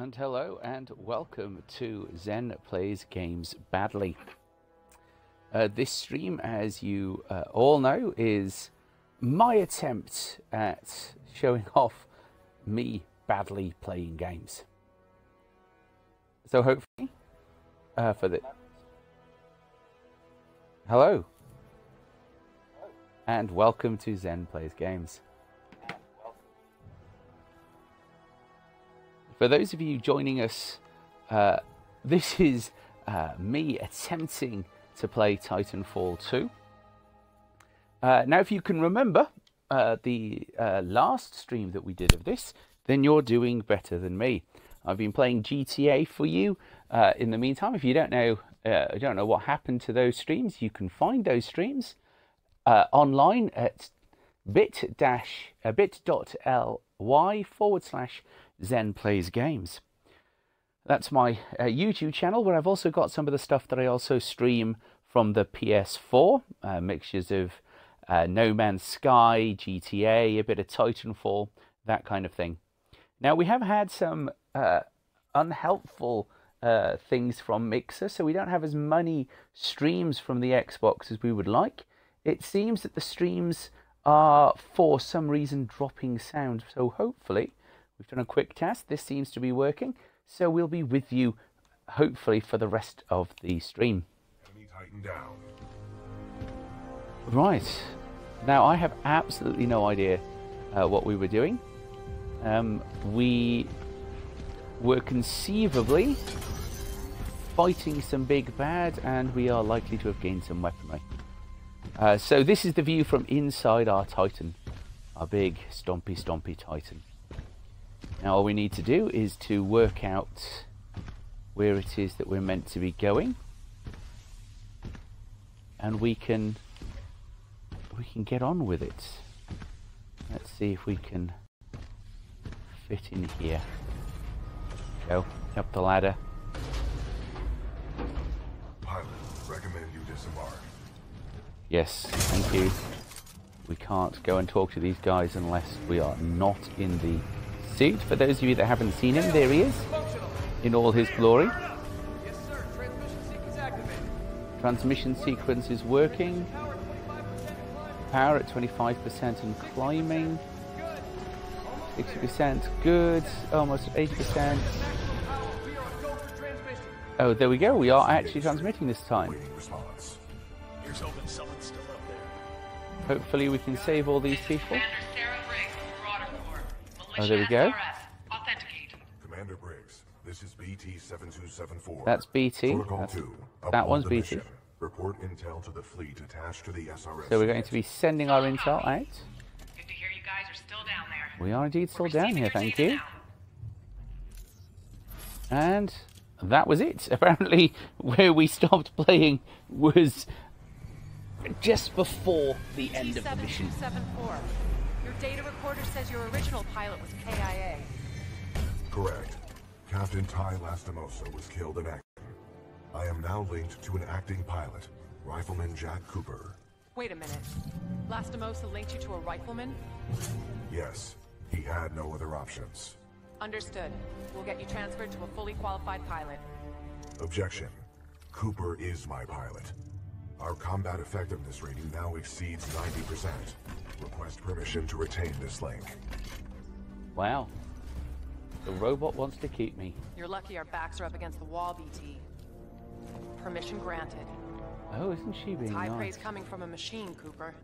and hello and welcome to Xen Plays Games Badly. Uh, this stream, as you uh, all know, is my attempt at showing off me badly playing games. So hopefully, uh, for the hello, and welcome to Xen Plays Games. For those of you joining us, uh, this is uh, me attempting to play Titanfall 2. Uh, now, if you can remember uh, the uh, last stream that we did of this, then you're doing better than me. I've been playing GTA for you. Uh, in the meantime, if you don't know, uh, don't know what happened to those streams, you can find those streams online at bit dash bit.ly forward slash Xen Plays Games. That's my uh, YouTube channel where I've also got some of the stuff that I also stream from the PS4, uh, mixtures of uh, No Man's Sky, GTA, a bit of Titanfall, that kind of thing. Now, we have had some uh, unhelpful uh, things from Mixer, so we don't have as many streams from the Xbox as we would like. It seems that the streams are, for some reason, dropping sound, so hopefully We've done a quick test. This seems to be working. So we'll be with you, hopefully, for the rest of the stream. Right. Now, I have absolutely no idea uh, what we were doing. Um, we were conceivably fighting some big bad, and we are likely to have gained some weaponry. Uh, so this is the view from inside our Titan, our big stompy stompy Titan. Now all we need to do is to work out where it is that we're meant to be going and we can we can get on with it. Let's see if we can fit in here. Go up the ladder. Pilot, recommend you disembark. Yes, thank you. We can't go and talk to these guys unless we are not in the suit. For those of you that haven't seen him, there he is in all his glory. Transmission sequence is working. Power at 25% and climbing. 60% good. Almost 80%. Oh, there we go. We are actually transmitting this time. Hopefully we can save all these people. Oh, there we go. Commander Briggs, this is BT 7274. That's BT. That's, two, that one's BT. Mission. Report intel to the fleet attached to the SRS. So we're going to be sending our intel out. Good to hear you guys are still down there. We are indeed still down here, thank you. now. And that was it. Apparently, where we stopped playing was just before the end of the mission. T7274. Your data recorder says your original pilot was KIA. Correct. Captain Ty Lastimosa was killed in action. I am now linked to an acting pilot, Rifleman Jack Cooper. Wait a minute. Lastimosa linked you to a rifleman? Yes, he had no other options. Understood. We'll get you transferred to a fully qualified pilot. Objection. Cooper is my pilot. Our combat effectiveness rating now exceeds 90%. Request permission to retain this link. Wow. The robot wants to keep me. You're lucky our backs are up against the wall, BT. Permission granted. Oh, isn't she It's being high nice? praise coming from a machine, Cooper.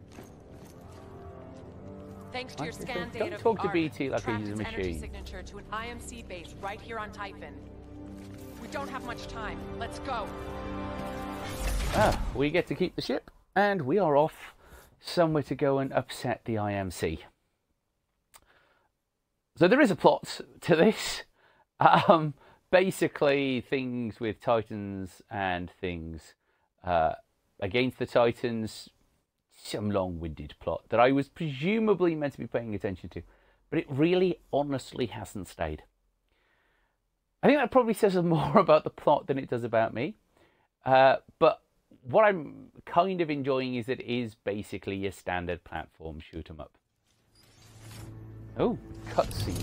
Thanks to I your think scan so. Don't data of talk the to BT like he's a its energy machine. signature to an IMC base right here on Typhon. We don't have much time. Let's go. Ah, we get to keep the ship, and we are off somewhere to go and upset the IMC. So there is a plot to this. Um, basically, things with Titans and things uh, against the Titans. Some long-winded plot that I was presumably meant to be paying attention to, but it really, honestly, hasn't stayed. I think that probably says more about the plot than it does about me. Uh, but what I'm kind of enjoying is it is basically a standard platform shoot 'em up. Oh, cutscene.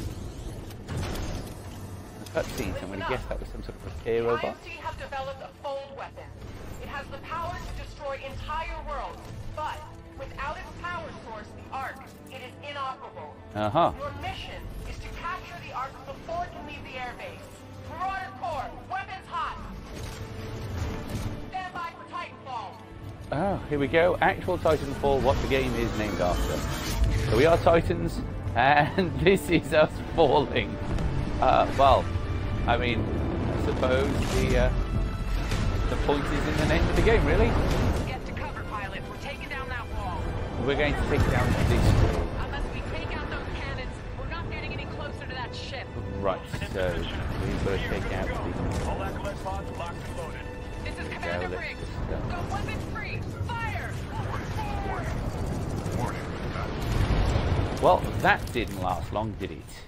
cutscenes. I'm going to guess that was some sort of repair robot. IMC have developed a fold weapon. It has the power to destroy entire worlds, but without its power source, the Ark, it is inoperable. Uh huh. Your mission is to capture the Ark before it can leave the airbase. Marauder Corps, weapons hot. Oh, here we go. Actual Titanfall, what the game is named after. So we are Titans, and this is us falling. Uh, well, I mean, I suppose the uh, the point is in the name of the game, really. Get to cover, pilot. We're taking down that wall. We're going to take down this wall. Unless we take out those cannons, we're not getting any closer to that ship. Right, so we've got to take out the... All Acolyte locked and loaded. This is Commander Briggs. Just, weapons free. Fire! Well, that didn't last long, did it?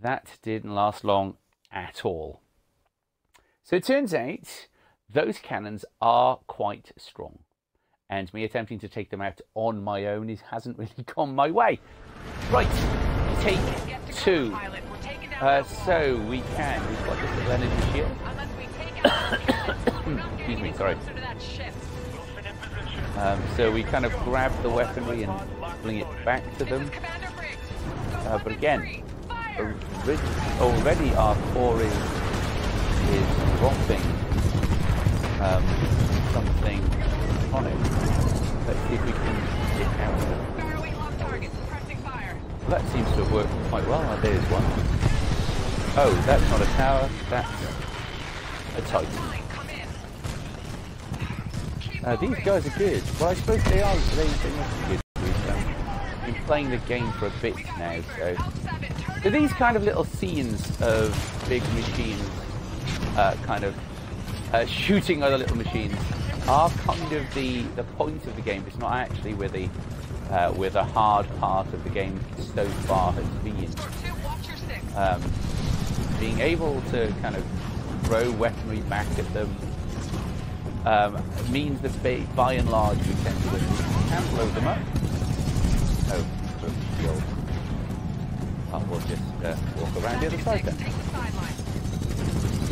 That didn't last long at all. So it turns out those cannons are quite strong. And me attempting to take them out on my own is, hasn't really gone my way. Right, take cover, two. pilot. We're taking down Uh, so we can. We've got this little energy shield. Not Excuse me, sorry. Um, so we kind of grab the weaponry and bring it back to them. Uh, but again, Already, our core is is dropping um, something on it. Let's see if we can get out of it. Well, that seems to have worked quite well. Oh, there's one. Oh, that's not a tower. That's a Titan. Fine, come in. Keep Uh, these guys are good. Well, I suppose they are. They, they must be good. Um, been playing the game for a bit now, so. So these kind of little scenes of big machines, uh, kind of uh, shooting other little machines, are kind of the the point of the game. It's not actually where the uh, where the hard part of the game so far has been. Um, being able to kind of throw weaponry back at them um, means that by, by and large we tend to can blow them up. Oh. Oh, we'll just uh, walk around the other side then.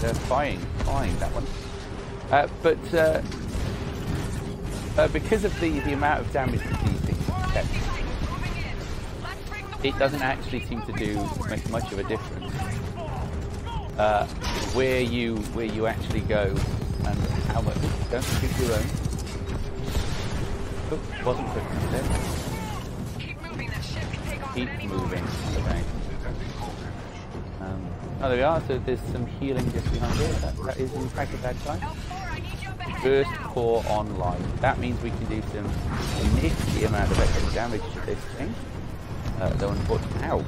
They're flying, flying that one. Uh, but uh, uh, because of the, the amount of damage that these things the it doesn't actually seem to do make much of a difference uh, where you where you actually go and Oops, don't shoot your own. Oops, wasn't quick enough. Keep moving. That ship can take off Keep moving. Okay. Um, oh, there we are. So there's some healing just behind here. That, that is in fact a bad sign. L4, I need you up ahead Burst now. core online. That means we can do some nifty amount of extra damage to this thing. Uh, though unfortunately, ow.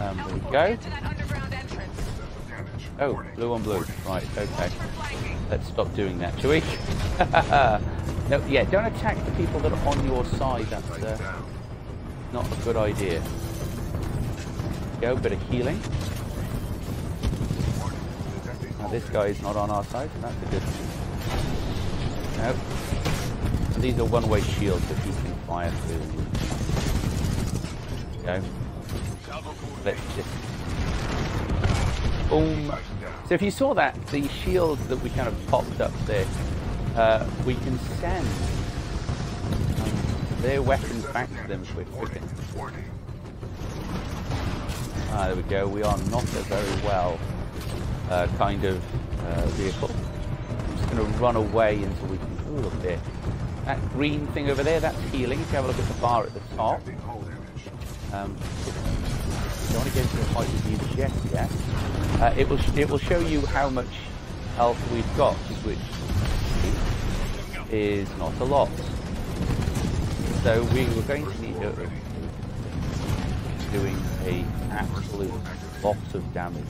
Um, there we go. Get to that underground entrance. Oh, blue on blue. Right, okay. Let's stop doing that, shall we? no, yeah, don't attack the people that are on your side. That's uh, not a good idea. Go, bit of healing. Now this guy is not on our side, so that's a good thing. And these are one-way shields that he can fire through. Go. Let's just Boom. So if you saw that, the shields that we kind of popped up there, uh, we can send um, their weapons back to them with quickly. Ah, there we go. We are not a very well uh, kind of uh, vehicle. I'm just going to run away until we can. Oh, look there. That green thing over there, that's healing. If you have a look at the bar at the top. Um, don't want to get into a fight with you yet. Uh, it will it will show you how much health we've got, which is not a lot. So we were going to need a, doing a absolute lot of damage.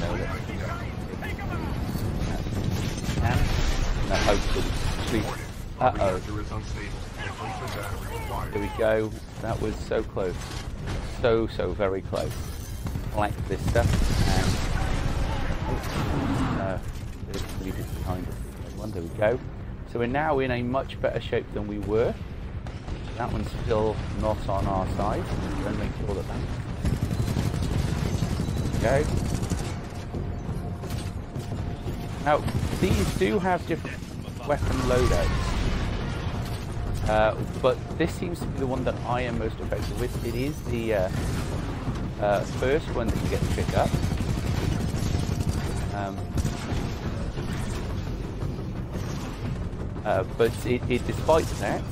So uh oh. There we go. That was so close. So, so very close. Like this stuff. And uh, leave it behind us. There we go. So we're now in a much better shape than we were. That one's still not on our side. And make sure that that. Go. Now, these do have different weapon loadouts. Uh, but this seems to be the one that I am most effective with. It is the uh, uh, first one that you get to pick up. Um, uh, but it, it, despite that,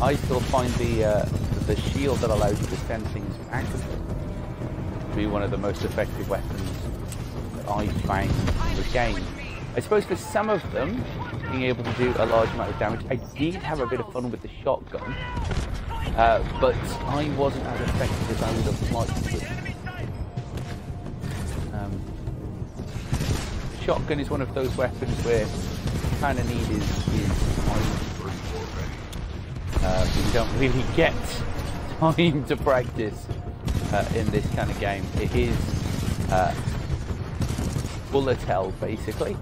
I still find the uh, the shield that allows you to send things back to be one of the most effective weapons that I find in the game. I suppose for some of them, being able to do a large amount of damage, I did have a bit of fun with the shotgun, uh, but I wasn't as effective as I would have liked to. Um, shotgun is one of those weapons where kind of need is, is time. Uh, you don't really get time to practice uh, in this kind of game. It is uh, bullet hell, basically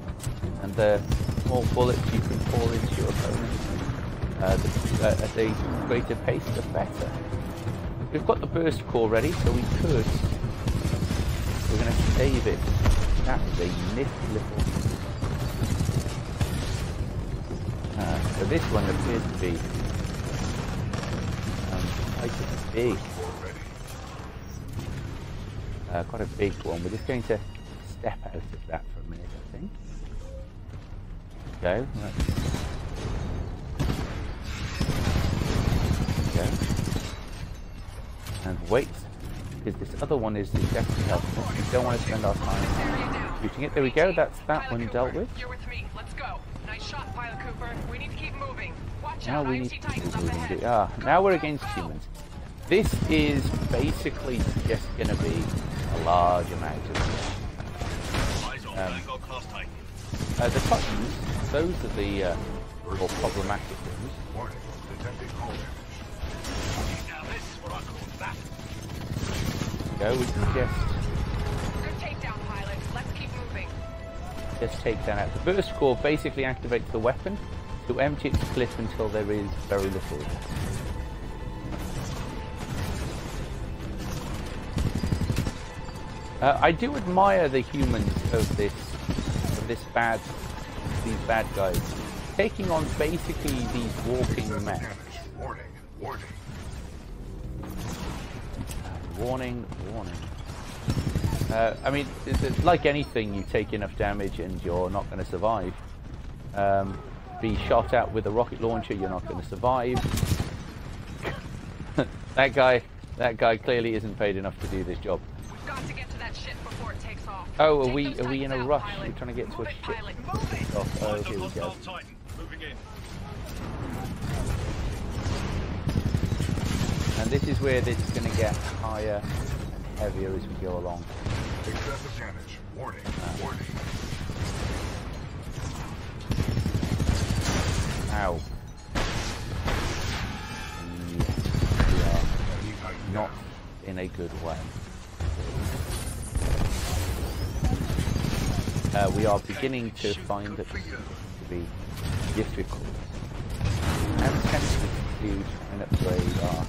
and the more bullets you can fall into your opponent uh, the, uh, at a greater pace, the better. We've got the burst core ready, so we could. We're going to save it. That is a nifty little. Uh, so this one appears to be um, quite big. Uh, quite a big one. We're just going to step out of that for a minute, I think go. Right. Go. And wait, because this other one is definitely helpful. We don't want to spend our time shooting it. There we go, that's that one dealt with. You're with me. Let's go. Nice shot, Pilot Cooper. We need to keep moving. Watch now out, we IMC need to Titans keep up moving. ahead. Ah, now we're against humans. This is basically just going to be a large amount of Eyes on Um, Vanguard class Titan. Uh, the Titans, those are the uh, more problematic ones. Warning, detecting hull damage. Go, we can just just take that out. The burst core basically activates the weapon to empty its clip until there is very little. Uh, I do admire the humans of this this bad these bad guys taking on basically these walking Excessive men. Warning, warning. Warning, warning. Uh, I mean, it's, it's like anything, you take enough damage and you're not going to survive. Um, be shot at with a rocket launcher, you're not going to survive. that guy, that guy clearly isn't paid enough to do this job. We've got to get to that ship before it takes off. Oh, are we are we in a rush? We're trying to get to a it, ship. Pilot. Move it. Oh, oh, Eyes here we go. hostile Titan. Moving in. And this is where this is going to get higher and heavier as we go along. Excessive damage. Warning, ah. warning. Ow. Yes, we are. Not in a good way. Uh, we are beginning to find it to be difficult and tempted to try and upgrade our,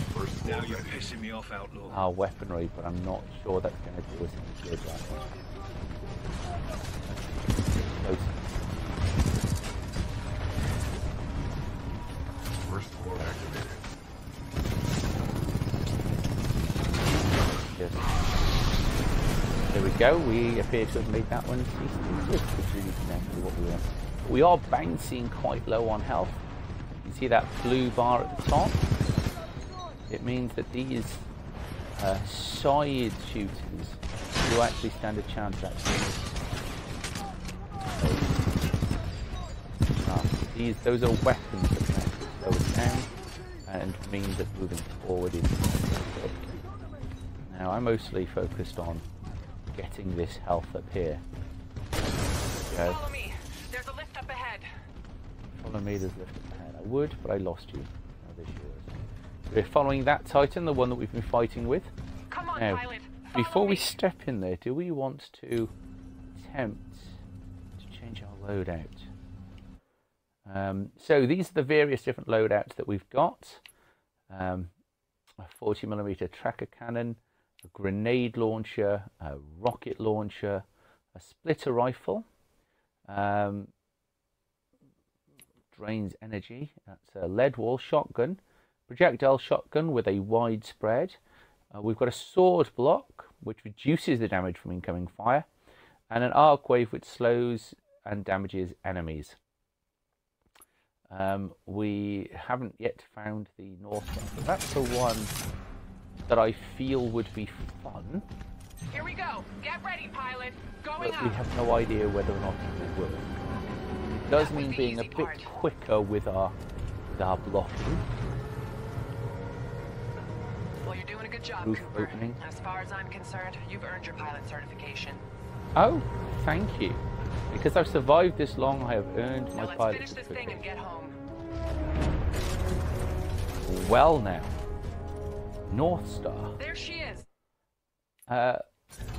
Now you're pissing me off, Outlaw. our weaponry, but I'm not sure that's going to do us any good right now. Burst core activated. Yes. There we go. We appear to have made that one which is exactly what we want. We are bouncing quite low on health. You see that blue bar at the top? It means that these uh, side shooters do actually stand a chance at Ah, these, those are weapons that can slow us down and mean that moving forward is. Now I'm mostly focused on getting this health up here. Go. Follow me. There's a lift up ahead. Follow me, there's lift up ahead. I would, but I lost you. She. We're following that Titan, the one that we've been fighting with. Come on, Now, Pilot. Follow before we step in there, do we want to attempt to change our loadout? Um, so these are the various different loadouts that we've got. um, a 40 millimeter tracker cannon, a grenade launcher, a rocket launcher, a splitter rifle, um, drains energy. That's a Leadwall shotgun, projectile shotgun with a wide spread. Uh, we've got a sword block, which reduces the damage from incoming fire, and an arc wave which slows and damages enemies. Um, we haven't yet found the North but that's the one that I feel would be fun, Here we go. Get ready, pilot. Going but we have no idea whether or not it will work. It does That mean being a bit part. quicker with our with our blocking. Well, you're doing a good job, Roof Cooper. opening. As far as I'm concerned, you've earned your pilot certification. Oh, thank you. Because I've survived this long, I have earned Now my let's pilot finish this thing and get home. Well now, Northstar. There she is. Uh,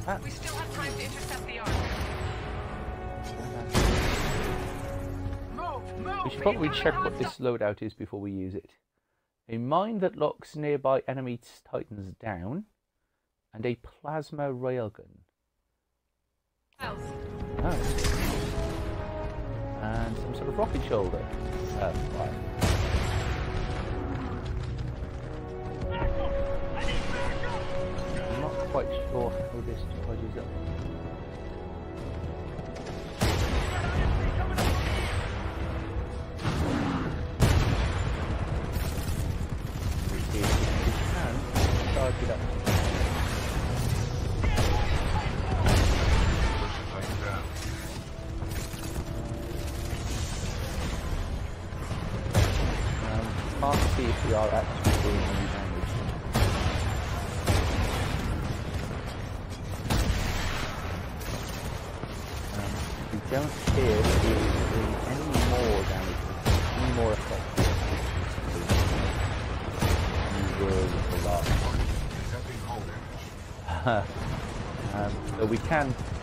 that- We still have time to intercept the ark. Move, move. we should probably check what this loadout is before we use it. A mine that locks nearby enemy titans down, and a plasma railgun. Oh. And some sort of rocket shoulder. Uh, fire. Quite sure how this charges up.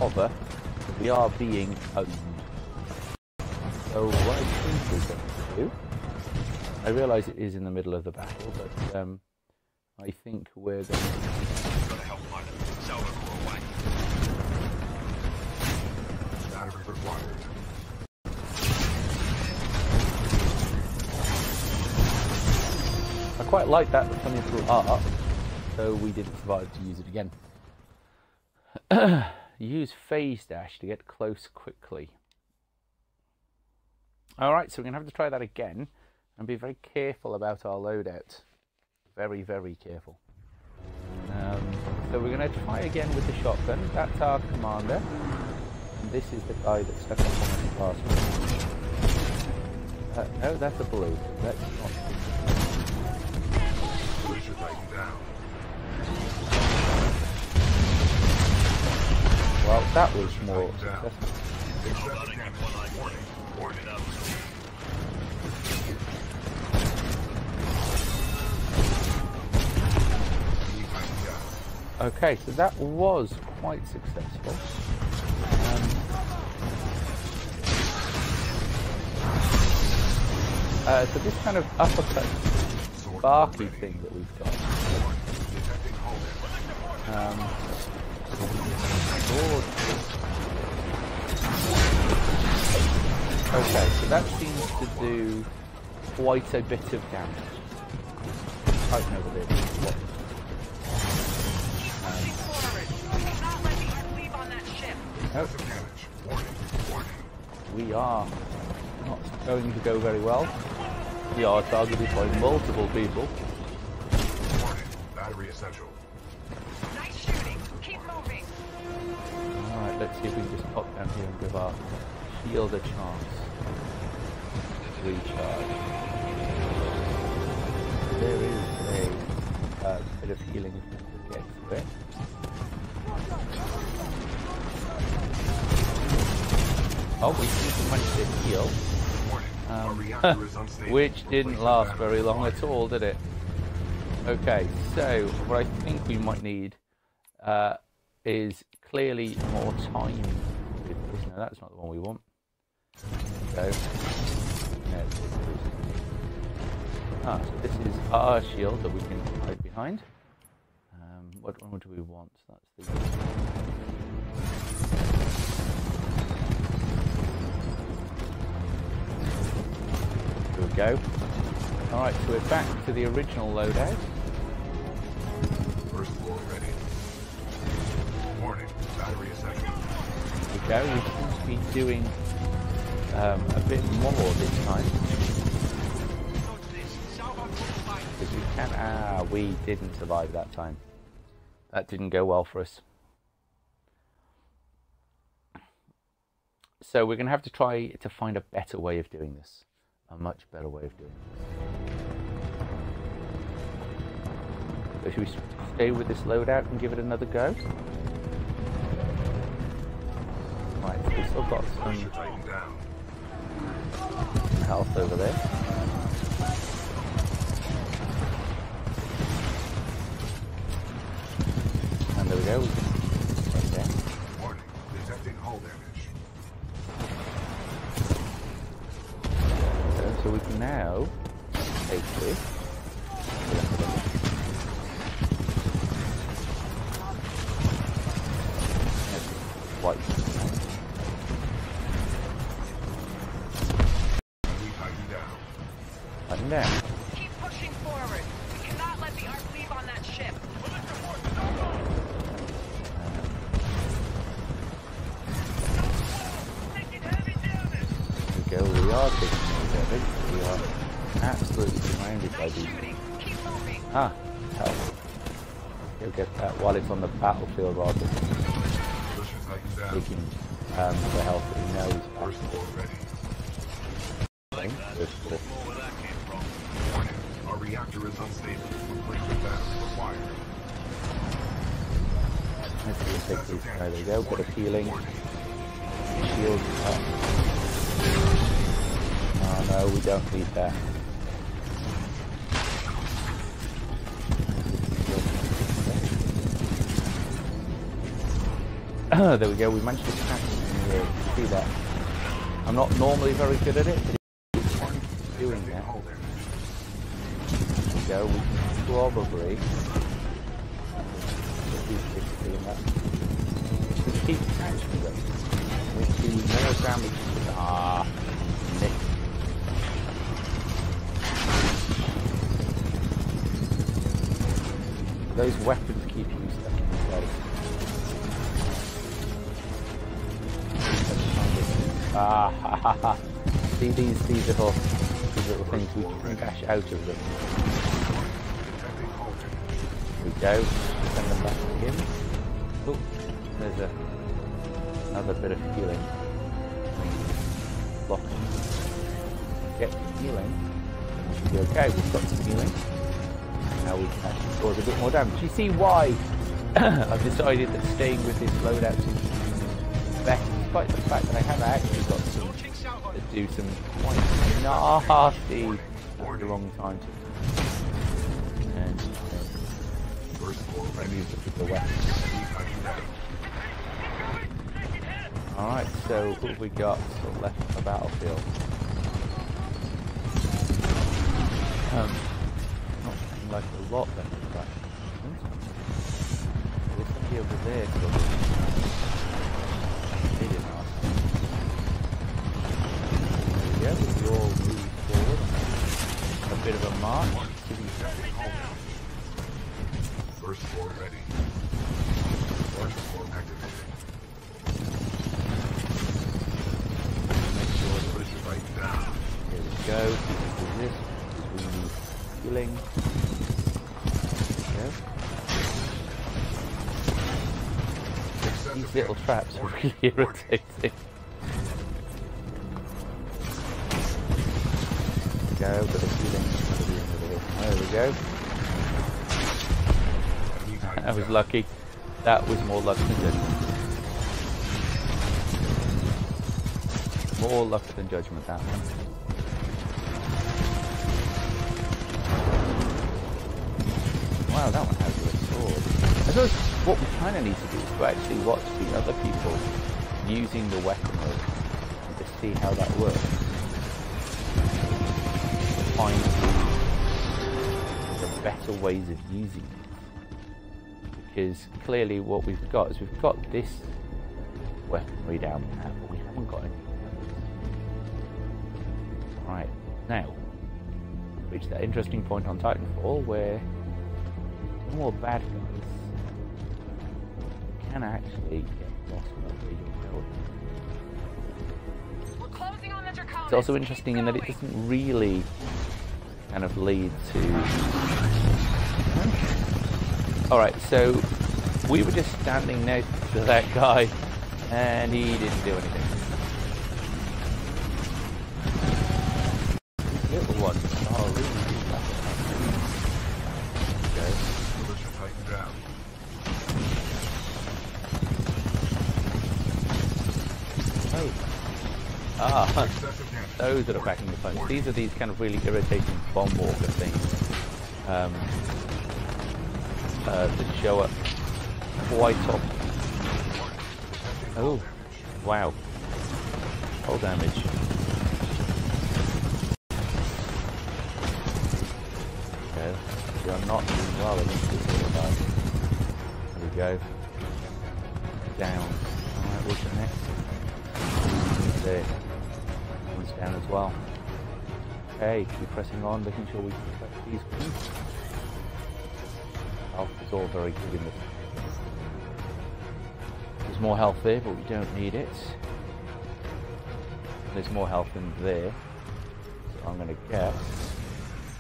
Hover, we are being owned. So what I think we're going to do, I realise it is in the middle of the battle, but um, I think we're going to help pilot. Salvo her away. Battery required. I quite like that funny little art, so we didn't survive to use it again. use phase dash to get close quickly. Alright, so we're going to have to try that again and be very careful about our loadout. Very, very careful. Um, so we're going to try again with the shotgun. That's our commander. And this is the guy that stuck on the one. Uh, no, that's a blue. Let's not that was more Titan down. successful. Intercepting damage. Warning. Warning. Up. Enemy Titan down. Okay, so that was quite successful. Um, uh, so this kind of uppercut Sword barky thing that we've got. Warning. Detecting hull damage. Um, sword. Okay, so that seems to do quite a bit of damage. Titan over there. What? Pushing forward. We cannot let the Ark leave on that ship. Um, Excessive damage. Warning. Warning. we are not going to go very well. We are targeted by multiple people. Warning. Battery essential. Nice shooting. Keep moving. Alright, let's see if we can just pop down here and give our shield a chance. Recharge. There is a uh, bit of healing if we can get to it. Oh, we to manage to heal. Um, which didn't last very long at all, did it? Okay, so what I think we might need uh, is clearly more time with this. No, that's not the one we want. So, no, Ah, so this is our shield that we can hide behind. Um, what one do we want? That's the. There we go. Alright, so we're back to the original loadout. Burst core ready. We go. We seem to be doing um, a bit more this time. Because we can. Ah, we didn't survive that time. That didn't go well for us. So we're going to have to try to find a better way of doing this. A much better way of doing this. So should we stay with this loadout and give it another go? Right, we've still got some Pressure Titan down. health over there. And there we go. Okay. Warning, detecting hull damage. So, so we can now take this. The battlefield rather than Pressure Titan down. taking um, the health that we know is back. Burst core ready. Okay, burst core. More where that came from. Warning, our reactor is unstable. Replacement battery required. Let's just take these. There we go. Bit of healing. Shield up. Oh no, we don't need that. There we go. We managed to catch the see that. I'm not normally very good at it, but it's doing that. There we go. We can probably. We keep catching them. We do more damage. Ah, nick. Those weapons Ah, ha, ha. See these these little these little things we can dash out of them. We go. Send them back in. Oh, there's a another bit of healing. Block. Get healing. Be okay. We've got some healing. Now we can actually cause a bit more damage. You see why I've decided that staying with this loadout despite the fact that I have actually got some to do some quite nasty at the wrong time to and Burst core and the weapon. Alright, so what have we got sort of left on the battlefield? Um, not like a lot left on the battlefield. There's somebody over there sort of hid in us. There we go, we all move forward. A bit of a to the Burst core ready. Burst core activated. make sure that Pressure Titan down. Here we go. Do this. We need healing. There we go. These little traps are really irritating. Lucky. That was more luck than judgment. More luck than judgment, that one. Wow, that one has a sword. I suppose what we kind of need to do is to actually watch the other people using the weaponry and to see how that works. To find the better ways of using it. Because clearly what we've got is we've got this weaponry down there, but we haven't got any Right, now, reach that interesting point on Titanfall where no more bad guys can actually get lost where you're going. We're closing on the Draconis. It's also interesting in that it doesn't really kind of lead to. Alright, so we were just standing next to that guy and he didn't do anything. Little ones are really Okay. Oh. Ah, those are backing the punch. These are these kind of really irritating bomb walker things um, uh, that show up quite often. Oh, wow. Full damage. Okay, you're not doing well against this little guy. There we go. Down. Alright, what's the next? There. One's down as well. Okay, keep pressing on, making sure we collect these. Health all very good in this. There's more health there, but we don't need it. There's more health in there. So I'm gonna guess.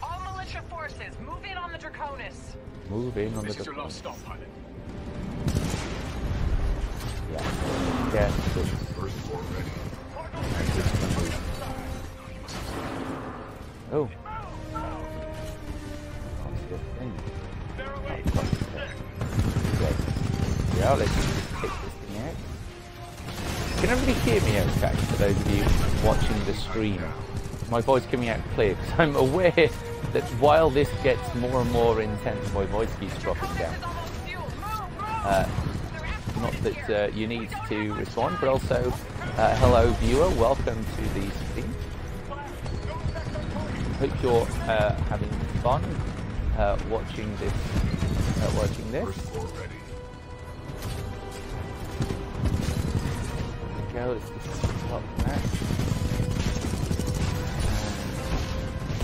All militia forces, move in on the Draconis. Move in on This the is your last stop, pilot. Yeah. Guess it's Burst core ready. Oh. Yeah, let's take this thing out. Can everybody hear me okay, for those of you watching the stream? My voice coming out clear, because I'm aware that while this gets more and more intense, my voice keeps dropping down. Uh, not that uh, you need to respond, but also, uh, hello viewer, welcome to the stream. Hope you're uh, having fun uh, watching this. Uh, watching this. Go. Let's just stop that.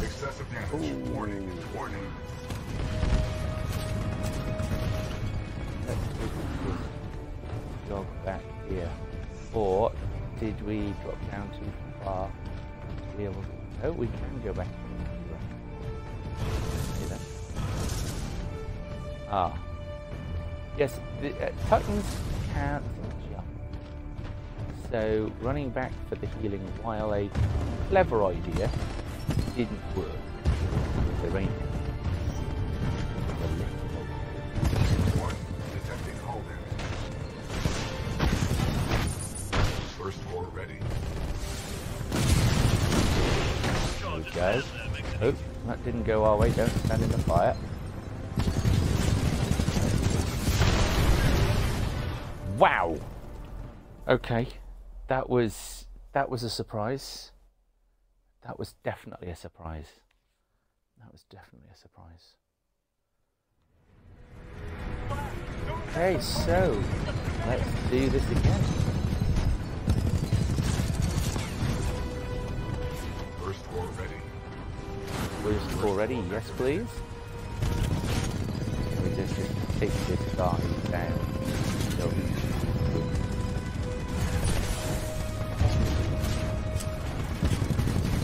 Excessive damage. Ooh. Warning. Warning. Let's take dog back here. Or did we drop down too far to be able to? Oh, we can go back. Ah. Yes, the uh, Titans can't. So running back for the healing while a clever idea didn't work. The rain. One. Detecting hull damage. First ready. There we go. Oh, that didn't go our way. Don't stand in the fire. Wow. Okay, that was that was a surprise. That was definitely a surprise. That was definitely a surprise. Okay, so let's do this again. Burst core ready. First already, yes please. We just, just take this guy down. So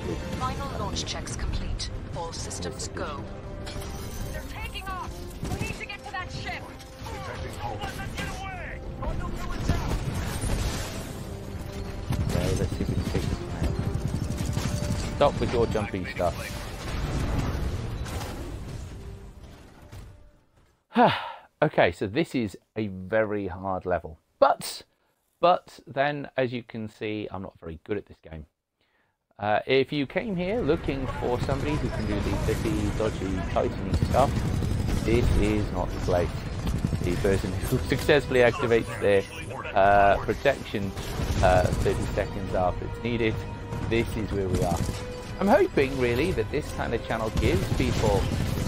Unbelievable. Final launch checks complete. All systems go. They're taking off. We need to get to that ship. Detecting hull damage. Get away! No, no, it's out! Okay, let's see if we can take this one out. Stop with your jumping stuff. okay, so this is a very hard level. But, but then, as you can see, I'm not very good at this game. Uh, if you came here looking for somebody who can do the zippy, dodgy, tightening stuff, this is not the place. The person who successfully activates their uh, protection uh, 30 seconds after it's needed, this is where we are. I'm hoping really that this kind of channel gives people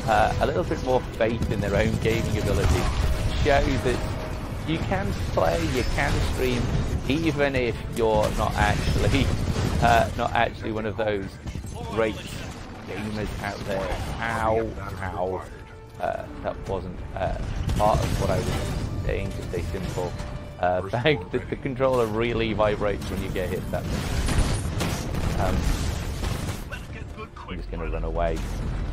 uh, a little bit more faith in their own gaming ability. Show that you can play, you can stream, even if you're not actually uh, not actually one of those great gamers out there. Ow, ow. Uh, that wasn't uh, part of what I was saying, to stay simple. Uh, bang, the, the, controller really vibrates when you get hit that um, I'm just going to run away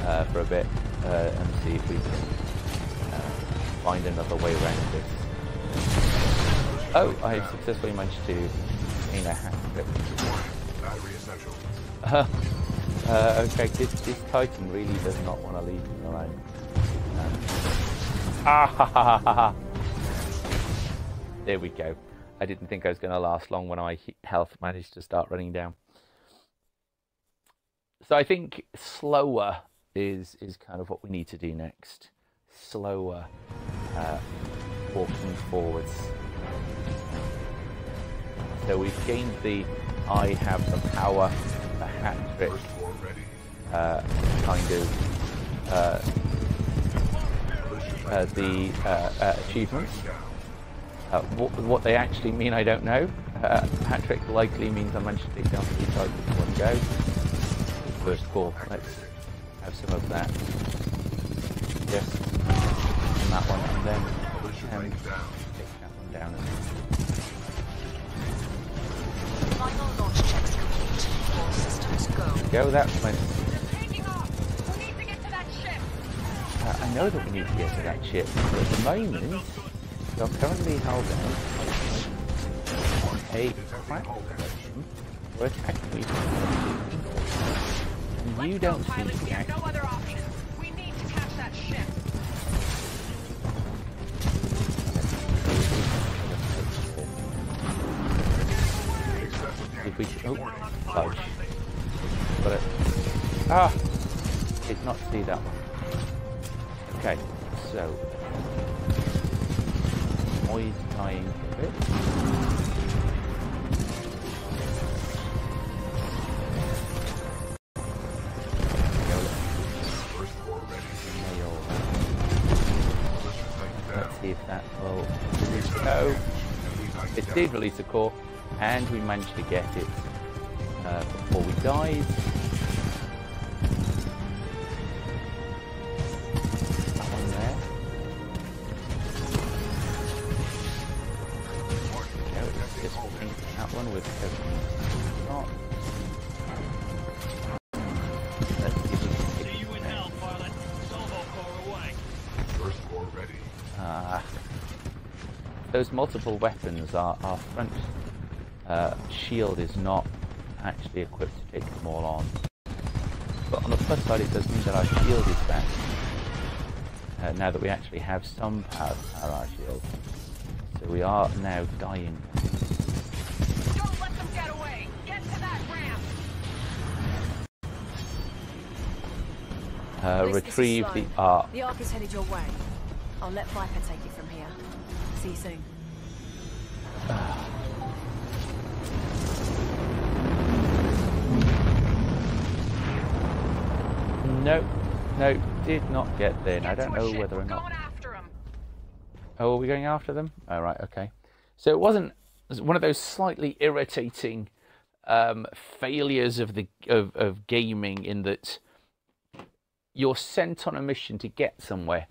uh, for a bit uh, and see if we can find another way around this. Oh, I successfully managed to gain a hack. Uh, uh, okay, this, this Titan really does not want to leave me alone. Ah ha ha ha! There we go. I didn't think I was going to last long when my health managed to start running down. So I think slower is is kind of what we need to do next. Slower uh, walking forwards. So we've gained the I have the power, the hat trick, uh, kind of uh, uh, the uh, uh, achievements. Uh, what, what, they actually mean, I don't know. Uh, hat trick likely means I managed to take down three targets in one go. First call. Let's have some of that. Yes. And that one, and then take that one down. Final launch checks complete. All systems go. Go that way. Taking off! We need to get to that ship! Uh, I know that we need to get to that ship, but at the moment, we are currently held down a crack weapon worth actually and you don't seem to be no other option. We need to catch that ship. If we oh, fudge. Got it. Ah! Did not see that one. Okay, so. Moy's dying a bit. Let's see if that will. No! It did release a core, and we managed to get it uh, before we died. Those multiple weapons, are, our front uh, shield is not actually equipped to take them all on. But on the plus side, it does mean that our shield is back. Uh, now that we actually have some power to power our shield. So we are now dying. Don't let them get away! Get to that ramp! Uh, This- this is retrieve the Sloan. Ark. The Ark is headed your way. I'll let Viper take it from here. See you soon. No, no, did not get there. I don't know whether or not. going after 'em. Oh, are we going after them? Oh, right, okay. So it wasn't it was one of those slightly irritating um, failures of the of, of gaming in that you're sent on a mission to get somewhere,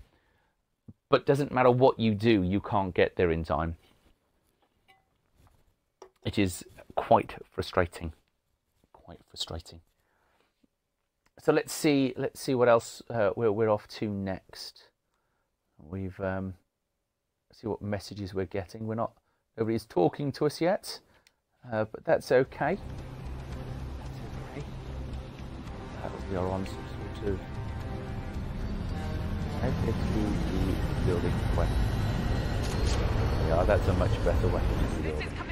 but doesn't matter what you do, you can't get there in time. It is quite frustrating. Quite frustrating. So let's see. Let's see what else uh, we're we're off to next. We've um, see what messages we're getting. We're not, nobody's talking to us yet, uh, but that's okay. That's okay. Uh, we are on some sort of building weapon. Yeah, that's a much better weapon to build.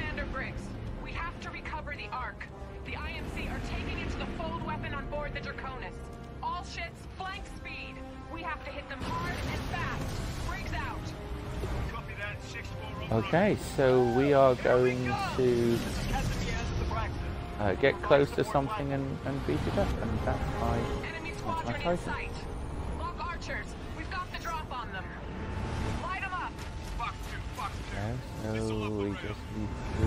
On Draconis. All ships, flank speed. We have to hit them hard and fast. Briggs out. Copy that, 6-4 Okay, so we are going to This is Casimir of the Braxton. uh, get close to something and, and beat it up, and that's my Enemy that's my squadron in sight. Lock archers. We've got the drop on them. Light them up. Fox 2, Fox 2. Okay, so we just need to...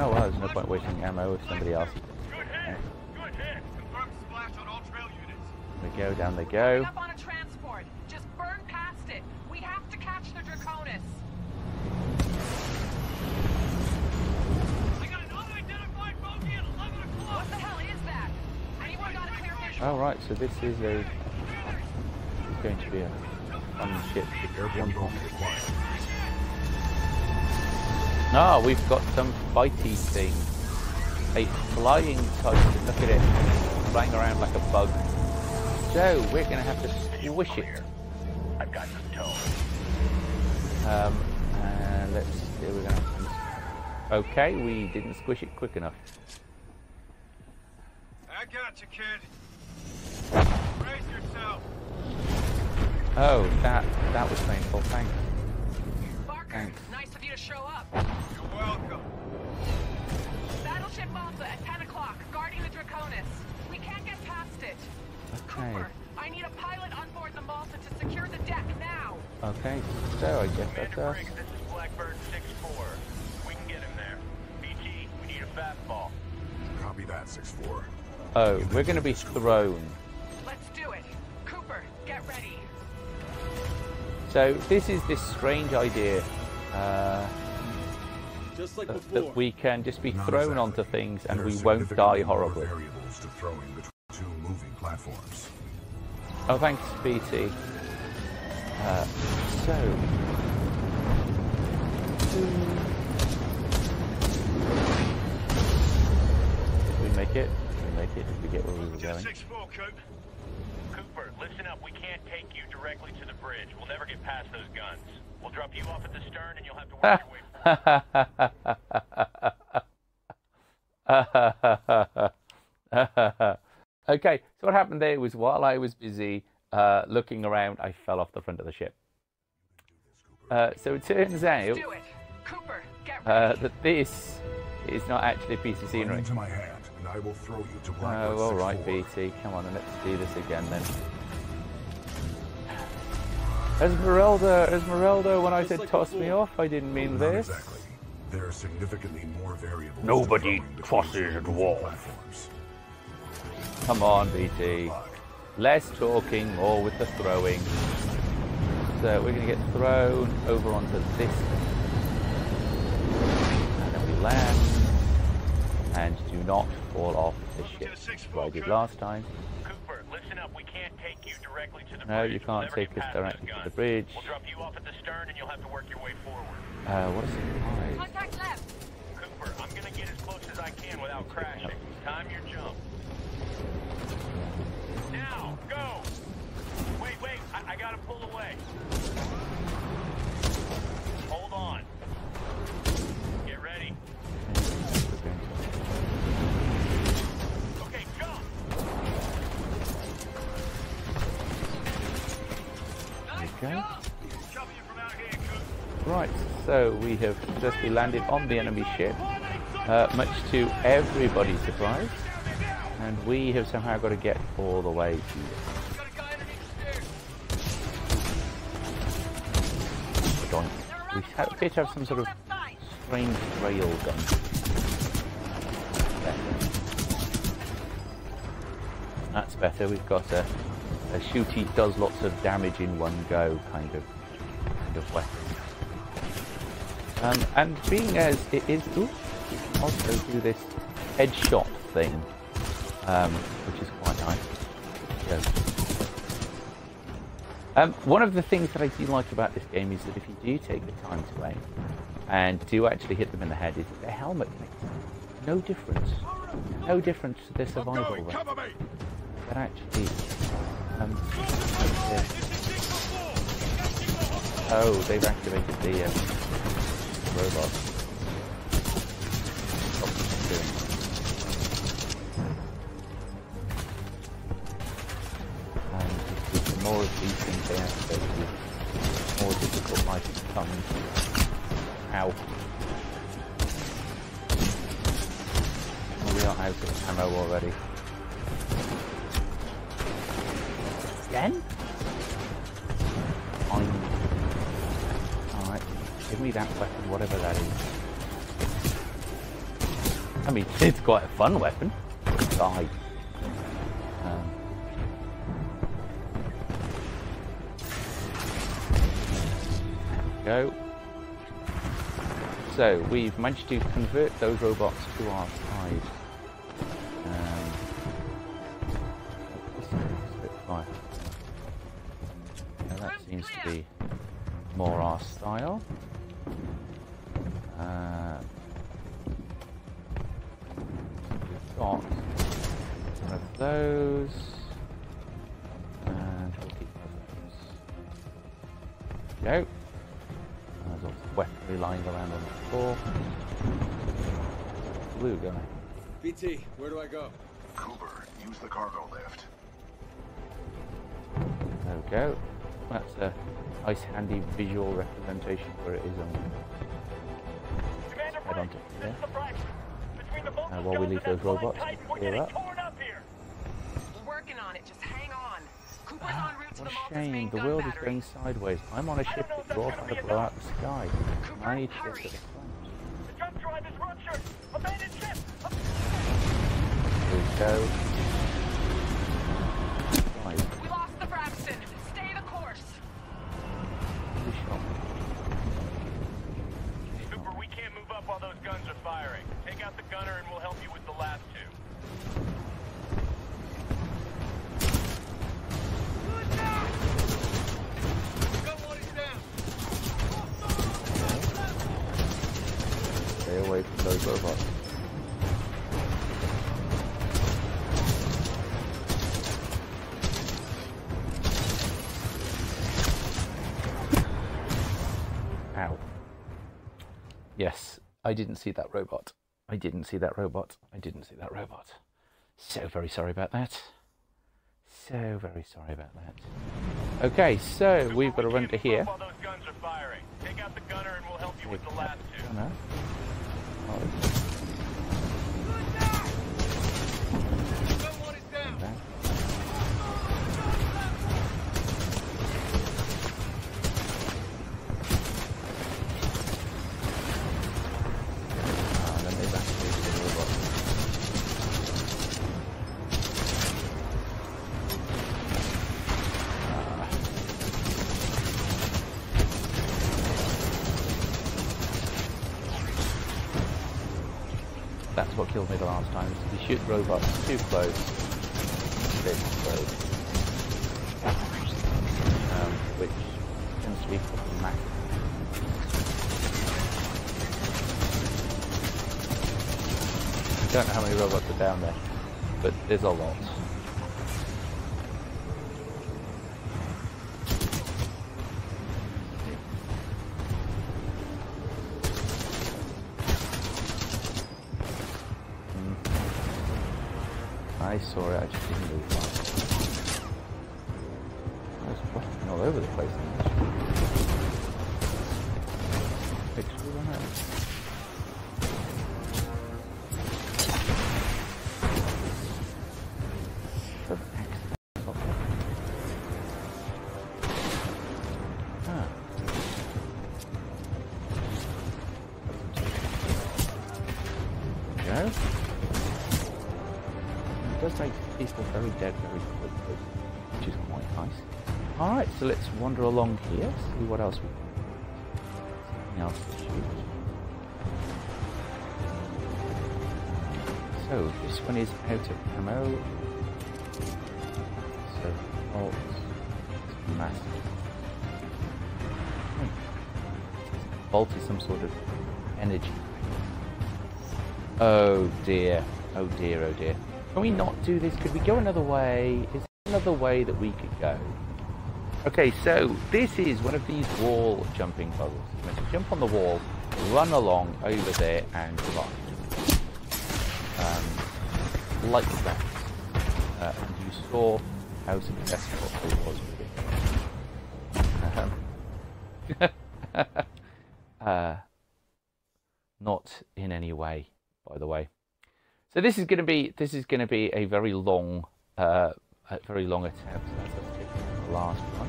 Oh well, there's no point wasting ammo if somebody else... Good hit. Good hit. Confirmed splash on all trail we go, down they go. Up on a transport. Just burn past it. We have to catch the Draconis. I got an unidentified bogey at 11 o'clock. What the hell is that? Anyone got a clear visual? Oh right, so this is a... It's going to be a fun ship. Airborne bogey acquired. Ah, we've got some fighty thing. A flying Titan. Look at it. Flying around like a bug. So, we're going to have to squish it. I've got some tow. Um, and let's see, we're going to... Okay, we didn't squish it quick enough. I got you, kid. Brace yourself. Oh, that that was painful. Thanks. Barker, Thanks. nice of you to show up. You're welcome. Battleship Malta Okay. I need a pilot on board the Malta to secure the deck now. Okay, so I guess that's us. this is Blackbird 6-4. We can get him there. BT, we need a fastball. Copy that, 6-4. Oh, we're going to be thrown. Let's do it. Cooper, get ready. So this is this strange idea uh, Just like that, before. that we can just be Not thrown exactly. onto things and There we won't die horribly. Oh, thanks, BT. Uh, so. Did we make it? Did we make it? Did we get where we were going? 6-4, Coop. Cooper, listen up. We can't take you directly to the bridge. We'll never get past those guns. We'll drop you off at the stern and you'll have to work your way okay, so what happened there was while I was busy uh, looking around, I fell off the front of the ship. Uh, so it turns out it. Cooper, uh, that this is not actually a piece of scenery. into my hand, and I will throw you to Oh, all right, 6-4. BT. Come on, and let's do this again then. Esmeralda, Esmeralda, when I said like toss me off, I didn't mean Not this. exactly. There are significantly more variables. Nobody throwing between crosses two a dwarf. Platforms. Come on, BT. Less talking, more with the throwing. So we're going to get thrown over onto this. And then we land. And do not fall off the ship. What I did last time. Cooper, listen up. We can't take you directly to the No, bridge. you can't never take get us directly to the bridge. We'll drop you off at the stern and you'll have to work your way forward. Uh, what a surprise. Contact left. Cooper, I'm gonna get as close as I can without crashing. Time your gotta pull away. Hold on. Get ready. Okay, jump! There we go. Cover you from out here, Coop. Right, so we have successfully landed on the enemy ship, uh, much to everybody's surprise. And we have somehow got to get all the way to We appear to have some sort of strange rail gun. That's better. We've got a, a shooty does lots of damage in one go kind of kind of weapon. Um, and being as it is, ooh, you can also do this headshot thing, um, which is quite nice. Um, one of the things that I do like about this game is that if you do take the time to aim and do actually hit them in the head, is that the helmet makes no difference. No difference to their survival rate. That actually, um, Oh, they've activated the um, robot. More of these things they activate, the more difficult life becomes. Ow. Well, we are out of ammo already. Again? Alright, give me that weapon, whatever that is. I mean, it's quite a fun weapon. Die. Go. So, we've managed to convert those robots to our side. Um. Now that seems to be more our style. Uh, we've got one of those. Lots lying around on the floor. Blue guy. BT, where do I go? Cooper, use the cargo lift. There we go. That's a nice handy visual representation where it is on Commander head on Briggs, to this there. is the Braxton. Between the both Uh, of while we leave those robots, we're clear getting up. torn up here. We're working on it. Just hang on. Cooper's en route to What the a shame, the gun world is going sideways. I'm on a ship that's you're all trying to blow out the sky. I need to get to the front. The jump drive is ruptured. Abandoned ship. Here we go. Right, We lost the Braxton. Stay the course. we shot. Cooper, we can't move up while those guns are firing. Take out the gunner and we'll help you with the last two. Stay those. Ow. Yes, I didn't see that robot. I didn't see that robot. I didn't see that robot. So very sorry about that. So very sorry about that. Okay, so we've got to run to here. up While those guns are firing. Take out the gunner and we'll help you with the last two. Oh, shoot robots too close, they explode. Um, which tends to be problematic. I don't know how many robots are down there, but there's a lot. People very dead very quickly, which is quite nice. Alright, so let's wander along here, see what else we can Something else to shoot. So, this one is out of ammo. So, bolts, massive. Hmm. Bolt is some sort of energy. Oh dear. Oh dear, oh dear. Can we not do this? Could we go another way? Is there another way that we could go? Okay, so this is one of these wall jumping puzzles. You must jump on the wall, run along over there, and climb. Um, like that. Uh, and you saw how successful it was with it. Um, uh, not in any way, by the way. So this is going to be this is going to be a very long, uh, a very long attempt. That's the last one.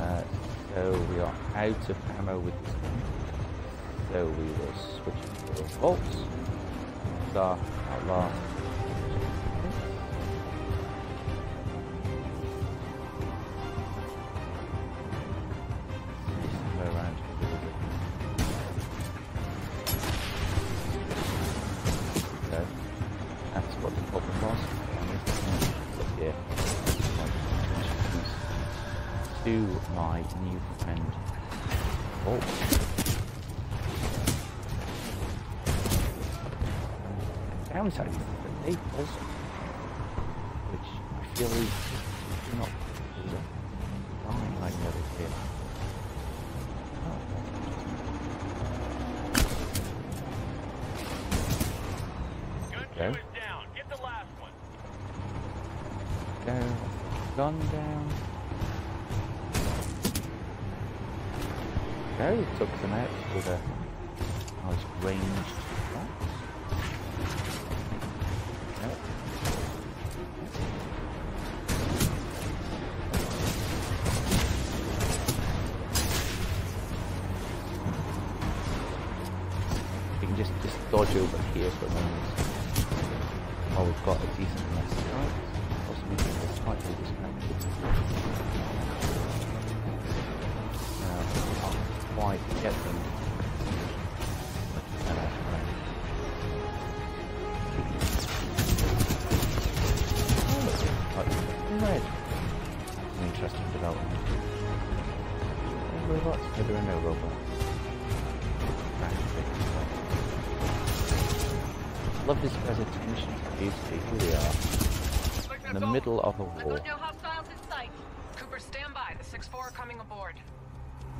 Uh, so we are out of ammo with this one. So we will switch to bolts. Start our last. My new friend. Oh. Downside is that they also, which I feel is not fine like the others here. Gun two Okay. is down. Get the last one. Down, gun down. Dave took the match to the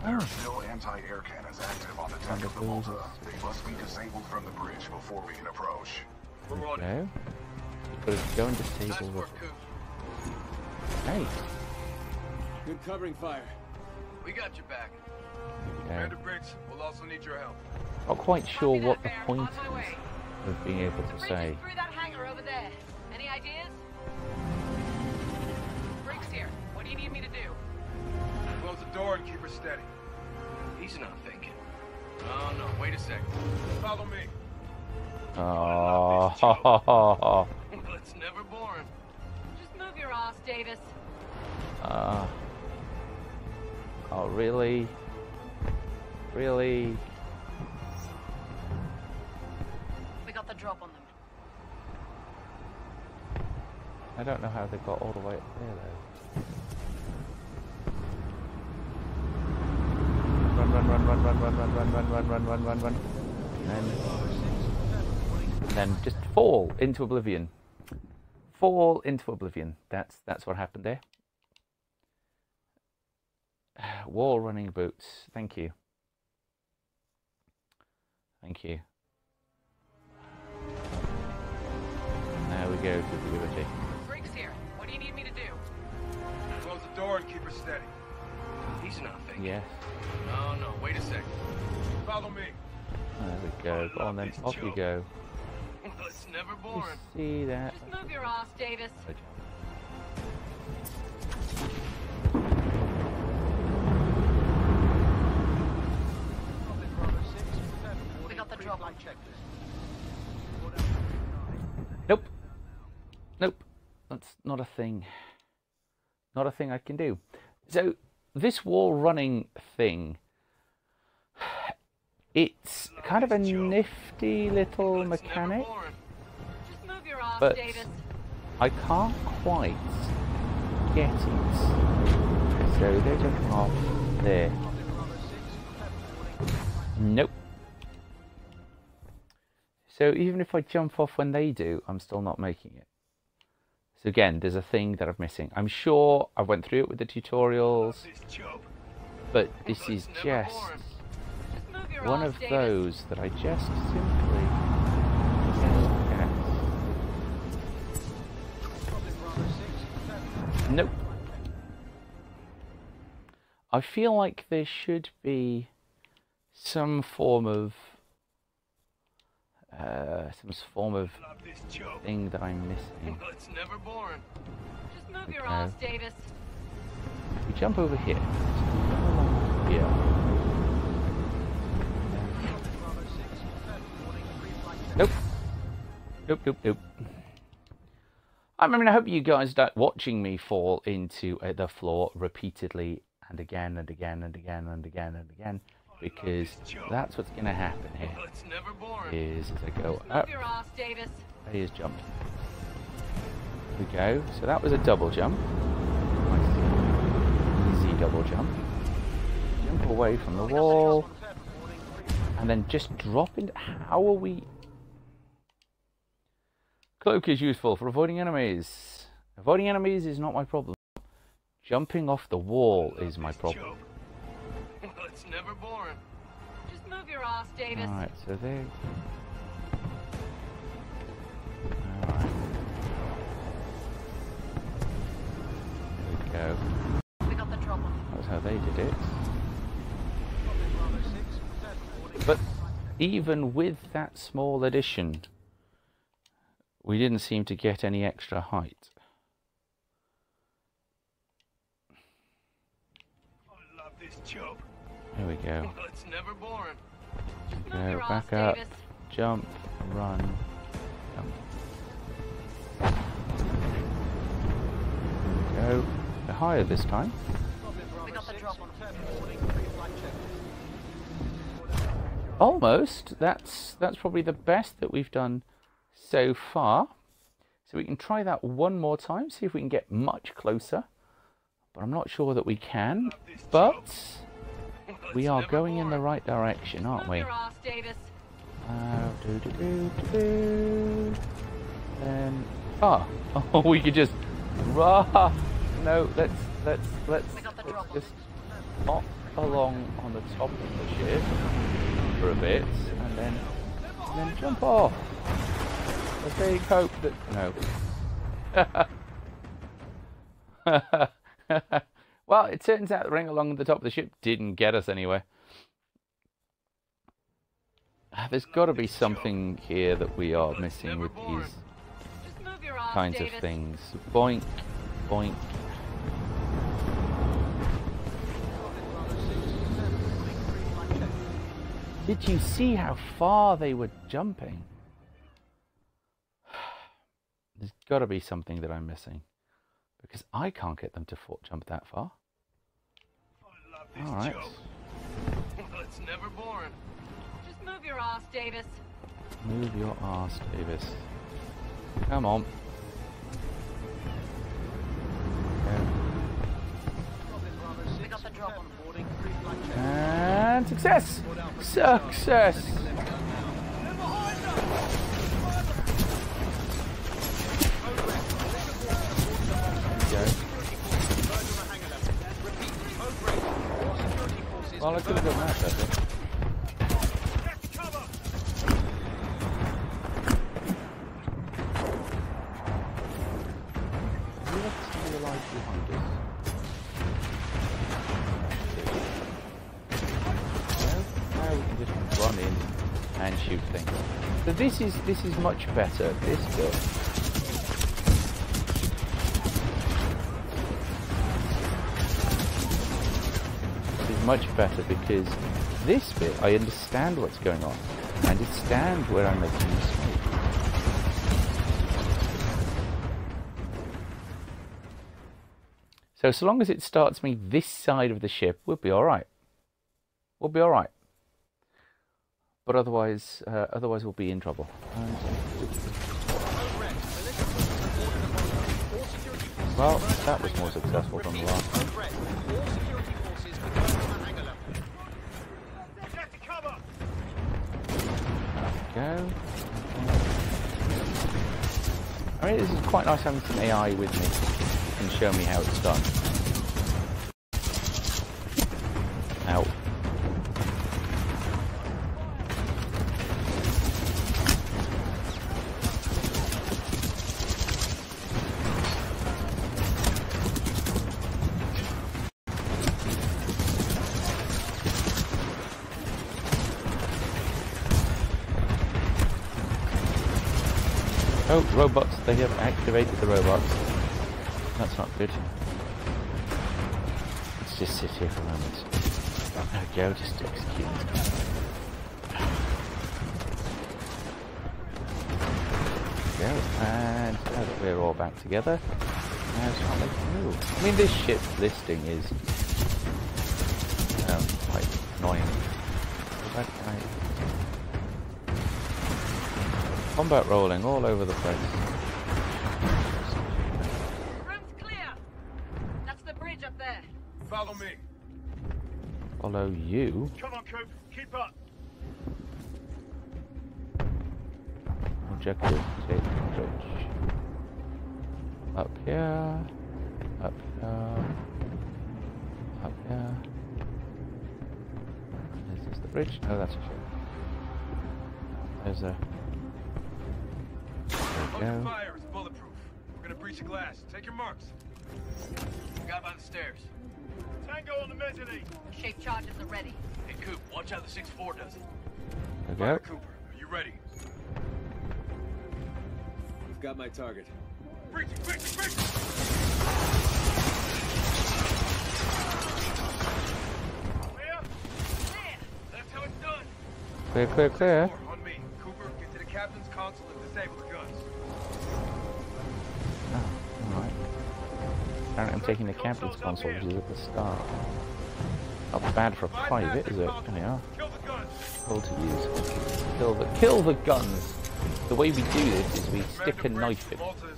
There are still anti-air cannons active on the deck of the Wonderful. Malta. They must be disabled from the bridge before we can approach. No. You've got to go and disable the... Hey, Good covering fire. We got your back. okay. Briggs, we'll also need your help. Not quite sure what the point On my way. of being able to Briggs say. is through that hangar over there. Any ideas? Briggs here. What do you need me to do? Close the door and keep her steady. He's not thinking. Oh no, wait a second. Follow me. Oh, it's never boring. Just move your ass, Davis. Uh, oh, really? Really? We got the drop on them. I don't know how they got all the way up there, though. Run, run, run, run, run, run, run, run, run, run, run, run, run, run. And then, then just fall into oblivion. Fall into oblivion. That's that's what happened there. Wall running boots. Thank you. Thank you. Now we go to the liberty. Briggs here. What do you need me to do? Close the door and keep her steady. He's not thinking. Yes. No, wait a second. Follow me. There we go. Go on then. Off you go. Well, it's never You boring. see that? Just move your ass, Davis. Good. We got the drop on Nope. Nope. That's not a thing. Not a thing I can do. So this wall running thing, it's kind of a nifty little mechanic, But- I can't quite get it. So they're jumping off there. Nope. So even if I jump off when they do, I'm still not making it. So again, there's a thing that I'm missing. I'm sure I went through it with the tutorials, but this is just one of Davis. those that I just simply don't. Nope. I feel like there should be some form of uh, some form of thing that I'm missing. Well, it's never boring. Just move your Okay. ass, Davis. We jump over here. So we come along here. Nope. Nope, nope, nope. I mean, I hope you guys don't watching me fall into uh, the floor repeatedly and again and again and again and again and again, because that's what's going to happen here. Well, it's never boring. Is as I go Just up, move your ass, Davis. he is jumped. We go. So that was a double jump. Nice. Easy double jump. Jump away from the wall. And then just drop into. How are we. Cloak is useful for avoiding enemies. Avoiding enemies is not my problem. Jumping off the wall is my problem. Well, it's never boring. Just move your ass, Davis. Alright, so there. Alright. There we go. We got the drop on That's how they did it. But even with that small addition, we didn't seem to get any extra height. I love this job. There we go. Well, it's never boring. Go your ass, back up, jump, run, jump. There we go. They're higher this time. We got the drop on Almost. That's that's probably the best that we've done so far. So we can try that one more time, see if we can get much closer. But I'm not sure that we can. But we are going in the right direction, aren't we? Uh, do, do, do, do, do. Then ah, oh, we could just rah. No, let's let's let's, We got the let's just hop along on the top of the ship for a bit, and then and then jump off. I think hope that no. well, it turns out the ring along the top of the ship didn't get us anywhere. There's got to be something here that we are missing with these kinds of things. Boink, boink. Did you see how far they were jumping? There's got to be something that I'm missing. Because I can't get them to fo- jump that far. I love this Alright. Well, it's never boring. Just move your ass, Davis. Move your ass, Davis. Come on. We got the drop on And success! Success! Well, I could have done that better. Have you left somebody alive behind us? Now we can just run in and shoot things. So this is this is much better. This bit. Much better because this bit I understand what's going on. I understand where I'm making a mistake. So so long as it starts me this side of the ship, we'll be all right. We'll be all right. But otherwise, uh, otherwise we'll be in trouble. And- well, that was more successful than the last one. Go. I mean, this is quite nice having some AI with me and show me how it's done. Oh, robots. They have activated the robots. That's not good. Let's just sit here for a moment. There we go, just execute. Go, and now that we're all back together, now it's not making move. I mean, this ship's listing is um, quite annoying. Back, right. Combat rolling all over the place. Room's clear. That's the bridge up there. Follow me. Follow you. Come on, Coop. Keep up. Objective take bridge. Up here. Up here. Up here. Is this the bridge? No, that's a ship. There's a. There Open we go. fire. It's bulletproof. We're gonna breach the glass. Take your marks. Guy by the stairs. Tango on the mezzanine. Shape charges are ready. Hey, Coop, watch how the 6-4 does it. There we Fire. Cooper, are you ready? We've got my target. Breach it, breach it, breach it! Clear? Clear. That's how it's done. Clear, clear, clear. On me. Cooper, get to the captain's console and disable the Apparently I'm taking the captain's console, which is at the start. Not bad for a Bypass private, is it? console. There we are. Kill the guns. Hold to use. Kill the kill the guns. The way we do this is we stick a knife in. Malta.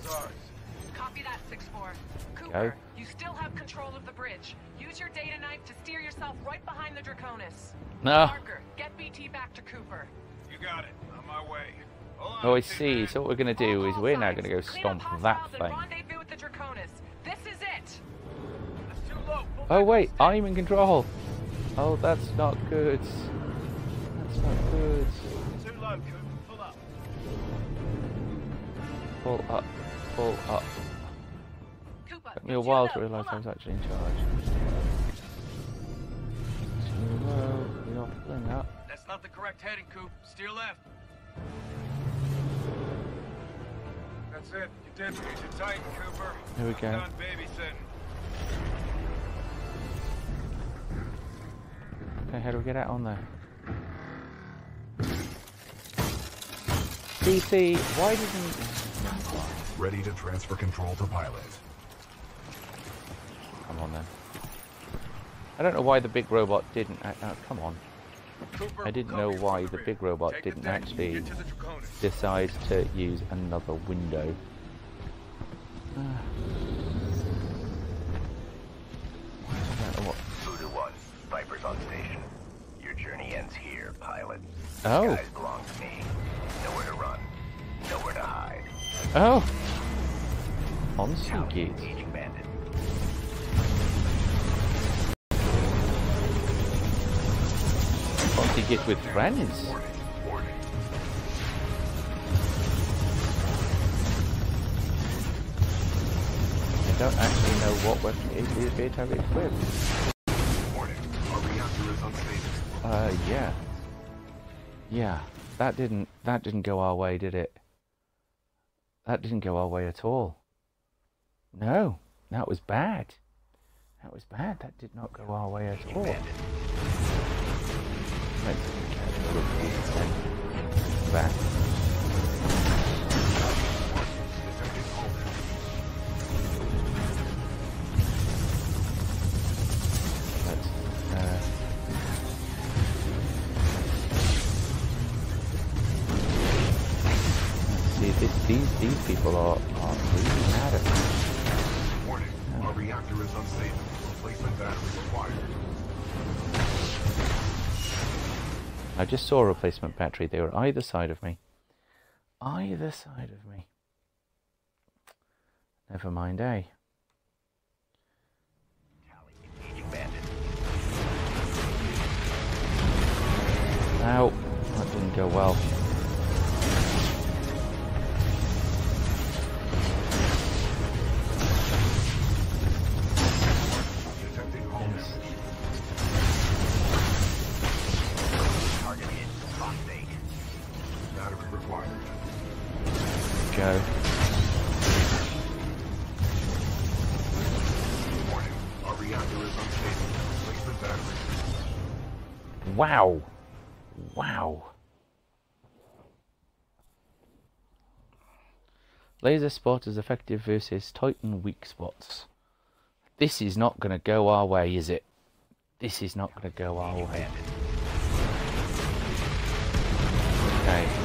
Copy that, 6-4. Cooper, Go. you still have control of the bridge. Use your data knife to steer yourself right behind the Draconis. No. Barker, get BT back to Cooper. You got it. On my way. Oh, I see. So what we're gonna do is we're now gonna go stomp that thing. Oh wait. I'm in control. Oh, that's not good. That's not good. Too low, Coop. Pull up. Pull up, pull up. Cooper, Took me a while to realise I was actually in charge. Too low. You're not pulling up. That's not the correct heading, Coop. Steer left. That's it. You did what you tight, Cooper. Here we go. Okay, how do we get out on there? DC, why didn't... Ready to transfer control to pilot. Come on then. I don't know why the big robot didn't... Uh, uh, come on. Cooper, I didn't know why from the big robot Take didn't actually to decide to use another window. I don't know what... Voodoo 1, Viper's on station. Your journey ends here, Oh. Guys belong to me. Nowhere to run. Nowhere to hide. Oh! On Now, Seagate. engaging bandit. With. Warning. I don't actually know what weapon it is being targeted with. Warning. Our reactor. Uh, yeah. Yeah, that didn't, that didn't go our way, did it? That didn't go our way at all. No, that was bad. That was bad. That did not go our way at all. Let's catch a look at. Back. These people are, are really mad at me. Warning. Our reactor is unstable. Replacement battery required. I just saw a replacement battery. They were either side of me. Either side of me. Never mind, eh? Ow, that didn't go well. Go. Warning. Our reactor is unstable. Replacement battery. Wow. Wow. Laser spot is effective versus Titan weak spots. This is not going to go our way, is it? This is not going to go our way. Okay.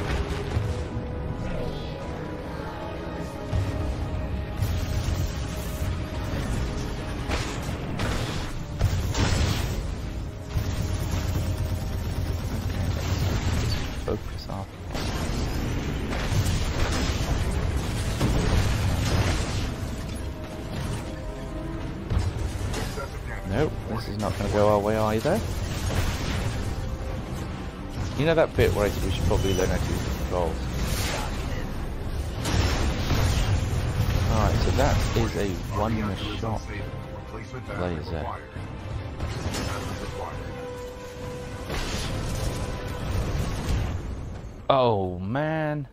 Know that bit where we should probably learn how to use the controls? Alright, so that is a one-shot. laser. Oh, man.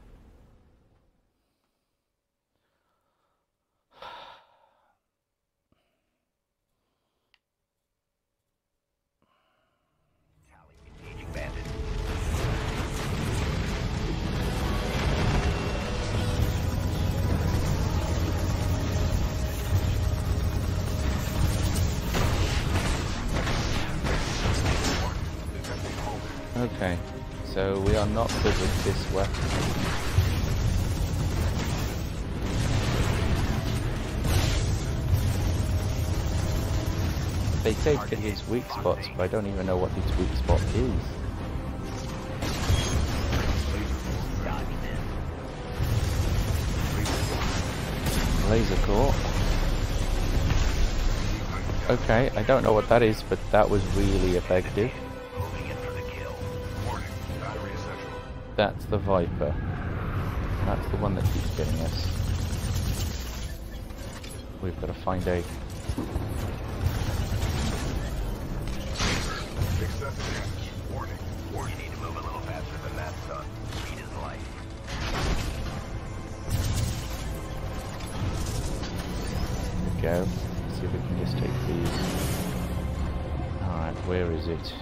We are not good with this weapon. They say his weak spots, but I don't even know what his weak spot is. Laser core. Okay, I don't know what that is, but that was really effective. That's the Viper. That's the one that keeps getting us. We've got to find. Warning. You need to move a little faster than that, son. Speed is life. Go. See if we can just take these. Alright, where is it?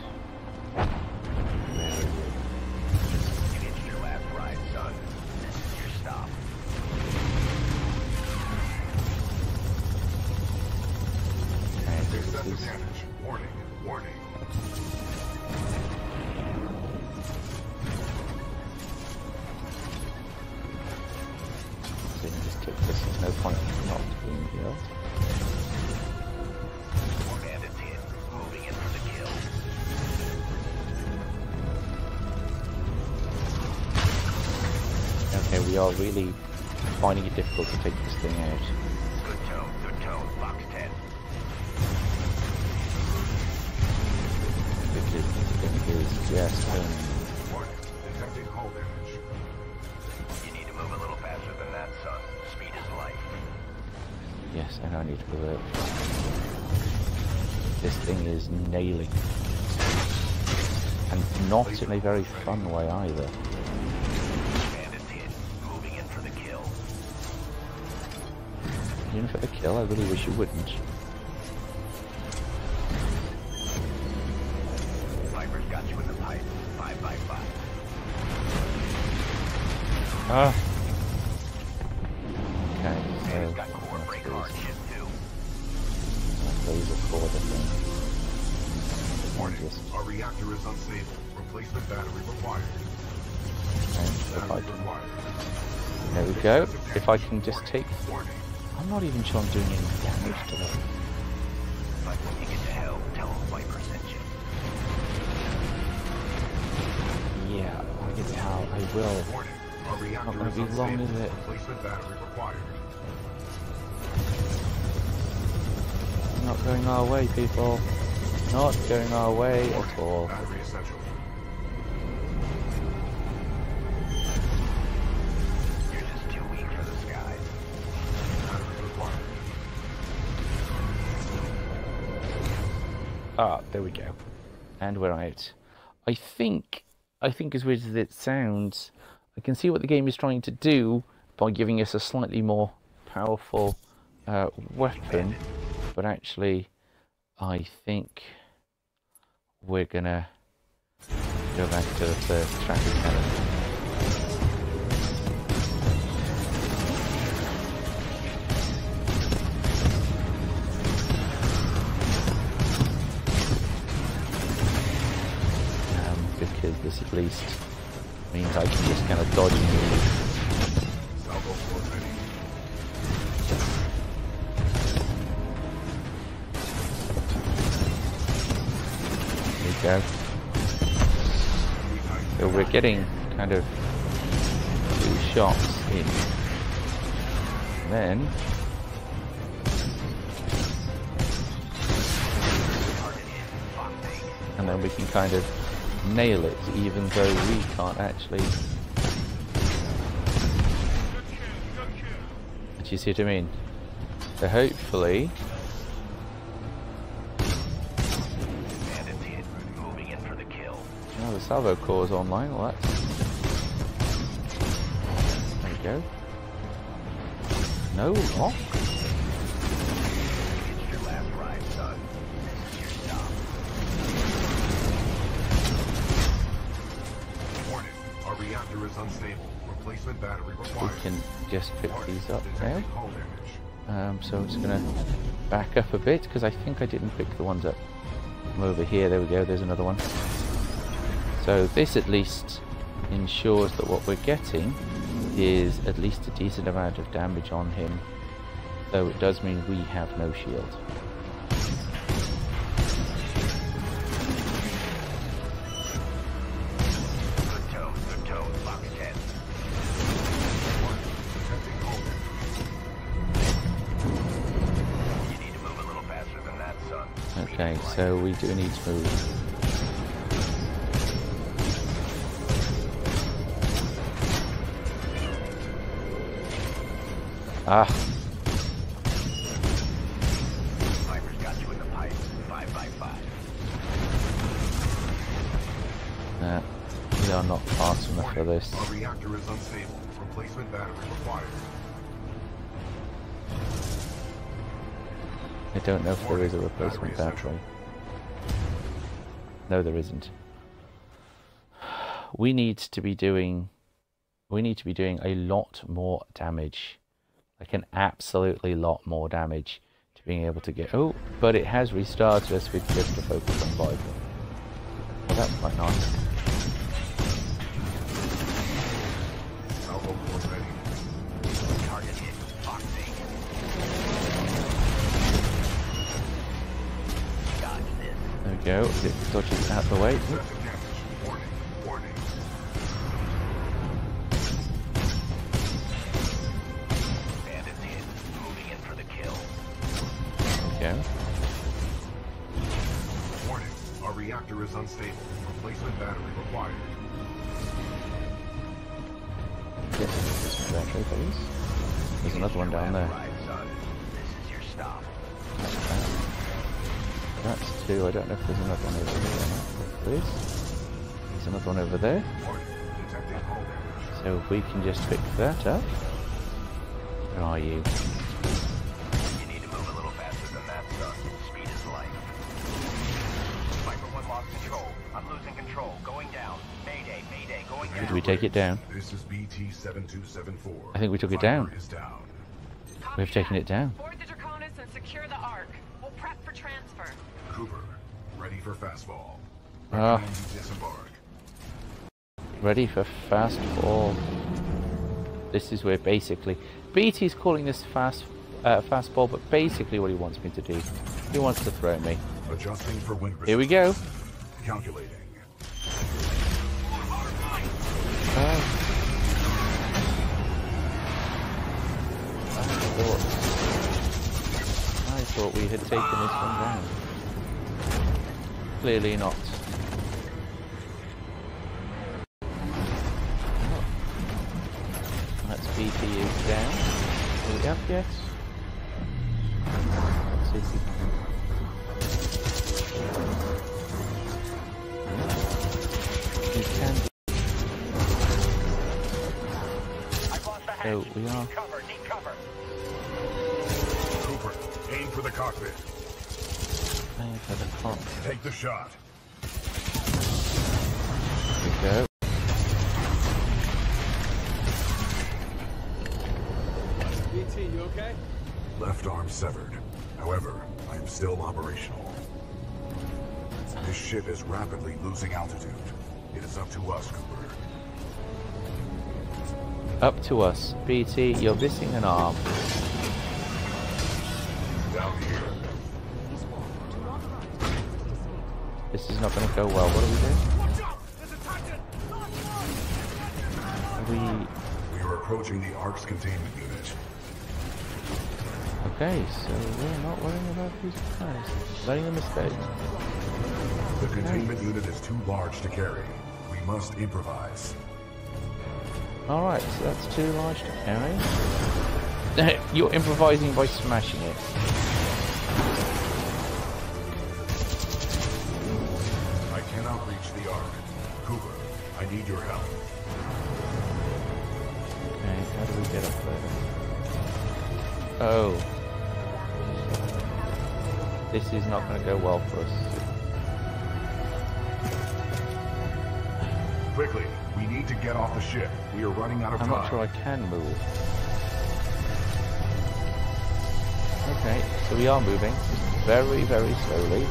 Are really finding it difficult to take this thing out. Good tone. Good tone. Box 10. Because this thing is just... Um, Warning. Detecting hull damage. You need to move a little faster than that, son. Speed is life. yes, I know I need to revert. This thing is nailing. And not in a very fun way either. I really wish you wouldn't. Viper's got you in the pipe. Five by five. Ah. Okay, Bandits so got core break hard that's shit too. laser core the thing. Warning. Just Our reactor is unstable. Replacement battery required. and if I can, there we go. If I can just take, sure I'm doing any damage to them. Yeah, I'll get. I will. Not gonna be long, is it? Not going our way, people. Not going our way at all. There we go. And we're out. I think, I think as weird as it sounds, I can see what the game is trying to do by giving us a slightly more powerful uh, weapon. But actually, I think we're gonna go back to the first tracker cannon. Because this at least means I can just kind of dodge and move. There we go. So we're getting kind of two shots in. Then and then we can kind of nail it even though we can't actually do you see what I mean? So hopefully Bandits hit. Moving the kill. now salvo core is online, well that's there you go. No lock? So it's going to back up a bit because I think I didn't pick the ones up from over here. There we go, there's another one. So this at least ensures that what we're getting is at least a decent amount of damage on him. Though it does mean we have no shield. So we do need to move. Ah, Viper's got you in the pipe. Five by five. we are not fast enough for this. Our reactor is unstable. Replacement battery required. I don't know if there is a replacement battery. No, there isn't. We need to be doing. We need to be doing a lot more damage, like an absolutely lot more damage to being able to get. Oh, but it has restarted us with just a focus on Viper. Well, that's quite nice. We go. It dodges out the way. Oop, Warning. Warning. Bandits hit. Moving in for the kill. There we go. Warning. Our reactor is unstable. Replacement battery required. Yes, this battery, please. There's another one down there. This is your stop. That's two. I don't know if there's another one over here or not. There is. There's another one over there. Warning. Detecting hull damage. So if we can just pick that up. Where are you? You need to move a little faster than that, son. Speed is life. Viper 1 lost control. I'm losing control. Going down. Mayday, mayday, going down. Did we take it down? This is BT-7274. I think we took it down. down. We've taken it down. For fastball. Ah. You disembark. Ready for fast fall. This is where basically BT's calling this fast uh, fastball, but basically what he wants me to do, he wants to throw me. Adjusting for wind Here we go. Calculating. Thought, I thought we had taken this one down. Clearly not. That's BT is down. Are we up yet? Let's see if we can. We can. Oh, we are. Cover, need cover. Cooper, aim for the cockpit. Aim for the clock. Take the shot. There we go. BT, you okay? Left arm severed. However, I am still operational. This ship is rapidly losing altitude. It is up to us, Cooper. Up to us. BT, you're missing an arm. This is not going to go well. What are we doing? Are we... We are approaching the Ark's containment unit. Okay, so we're not worrying about these guys. Letting them escape. The containment unit is too large to carry. We must improvise. Alright, so that's too large to carry. You're improvising by smashing it. Is not going to go well for us. Quickly, we need to get off the ship. We are running out of I'm time. not sure I can move. Okay, so we are moving. Very, very slowly.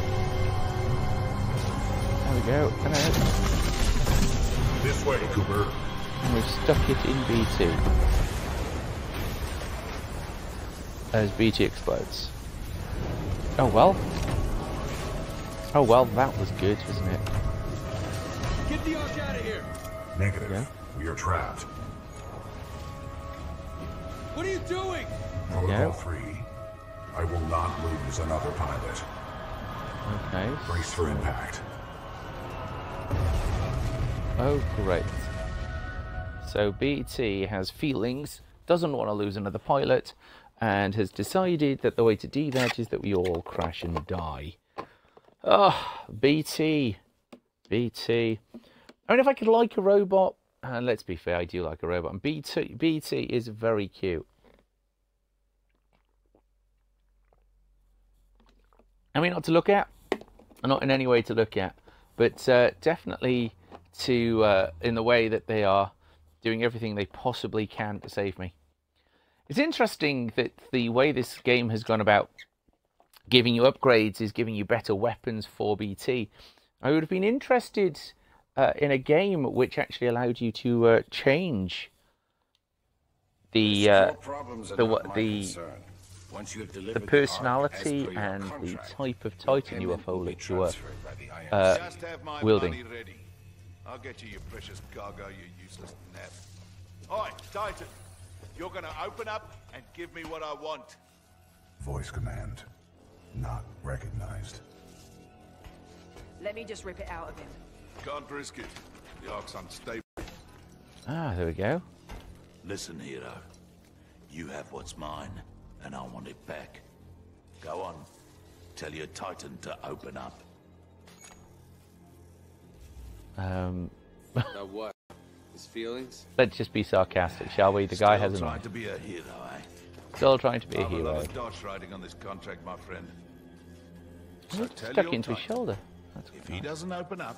There we go. Hello. This way, Cooper. And we've stuck it in BT. As BT explodes. Oh well. Oh well, that was good, wasn't it? Get the Ark out of here! Negative. Yeah. We are trapped. What are you doing? Protocol Yeah. 3. I will not lose another pilot. Okay. Brace for impact. Oh great. So BT has feelings, doesn't want to lose another pilot, and has decided that the way to do that is that we all crash and die. Ah, BT. BT. I mean, if I could like a robot, and let's be fair, I do like a robot, and BT, BT is very cute. I mean, not to look at, not in any way to look at, but uh, definitely to uh, in the way that they are doing everything they possibly can to save me. It's interesting that the way this game has gone about giving you upgrades is giving you better weapons for BT. I would have been interested uh, in a game which actually allowed you to uh, change the uh, the what the the personality and the type of Titan you were holding, Just have wielding. I'll get you your precious cargo, you useless nap. Alright, Titan. You're gonna open up and give me what I want. Voice command. Not recognized. Let me just rip it out of him. Can't risk it. The Ark's unstable. Ah, there we go. Listen, hero. You have what's mine, and I want it back. Go on. Tell your Titan to open up. Um, Uh, what? His feelings? let's just be sarcastic, shall we? The guy has an trying to be a hero, eh? Still trying to be a I've a hero. lot dodge riding on this contract, my friend. So tell stuck your into his shoulder. That's If he doesn't open up,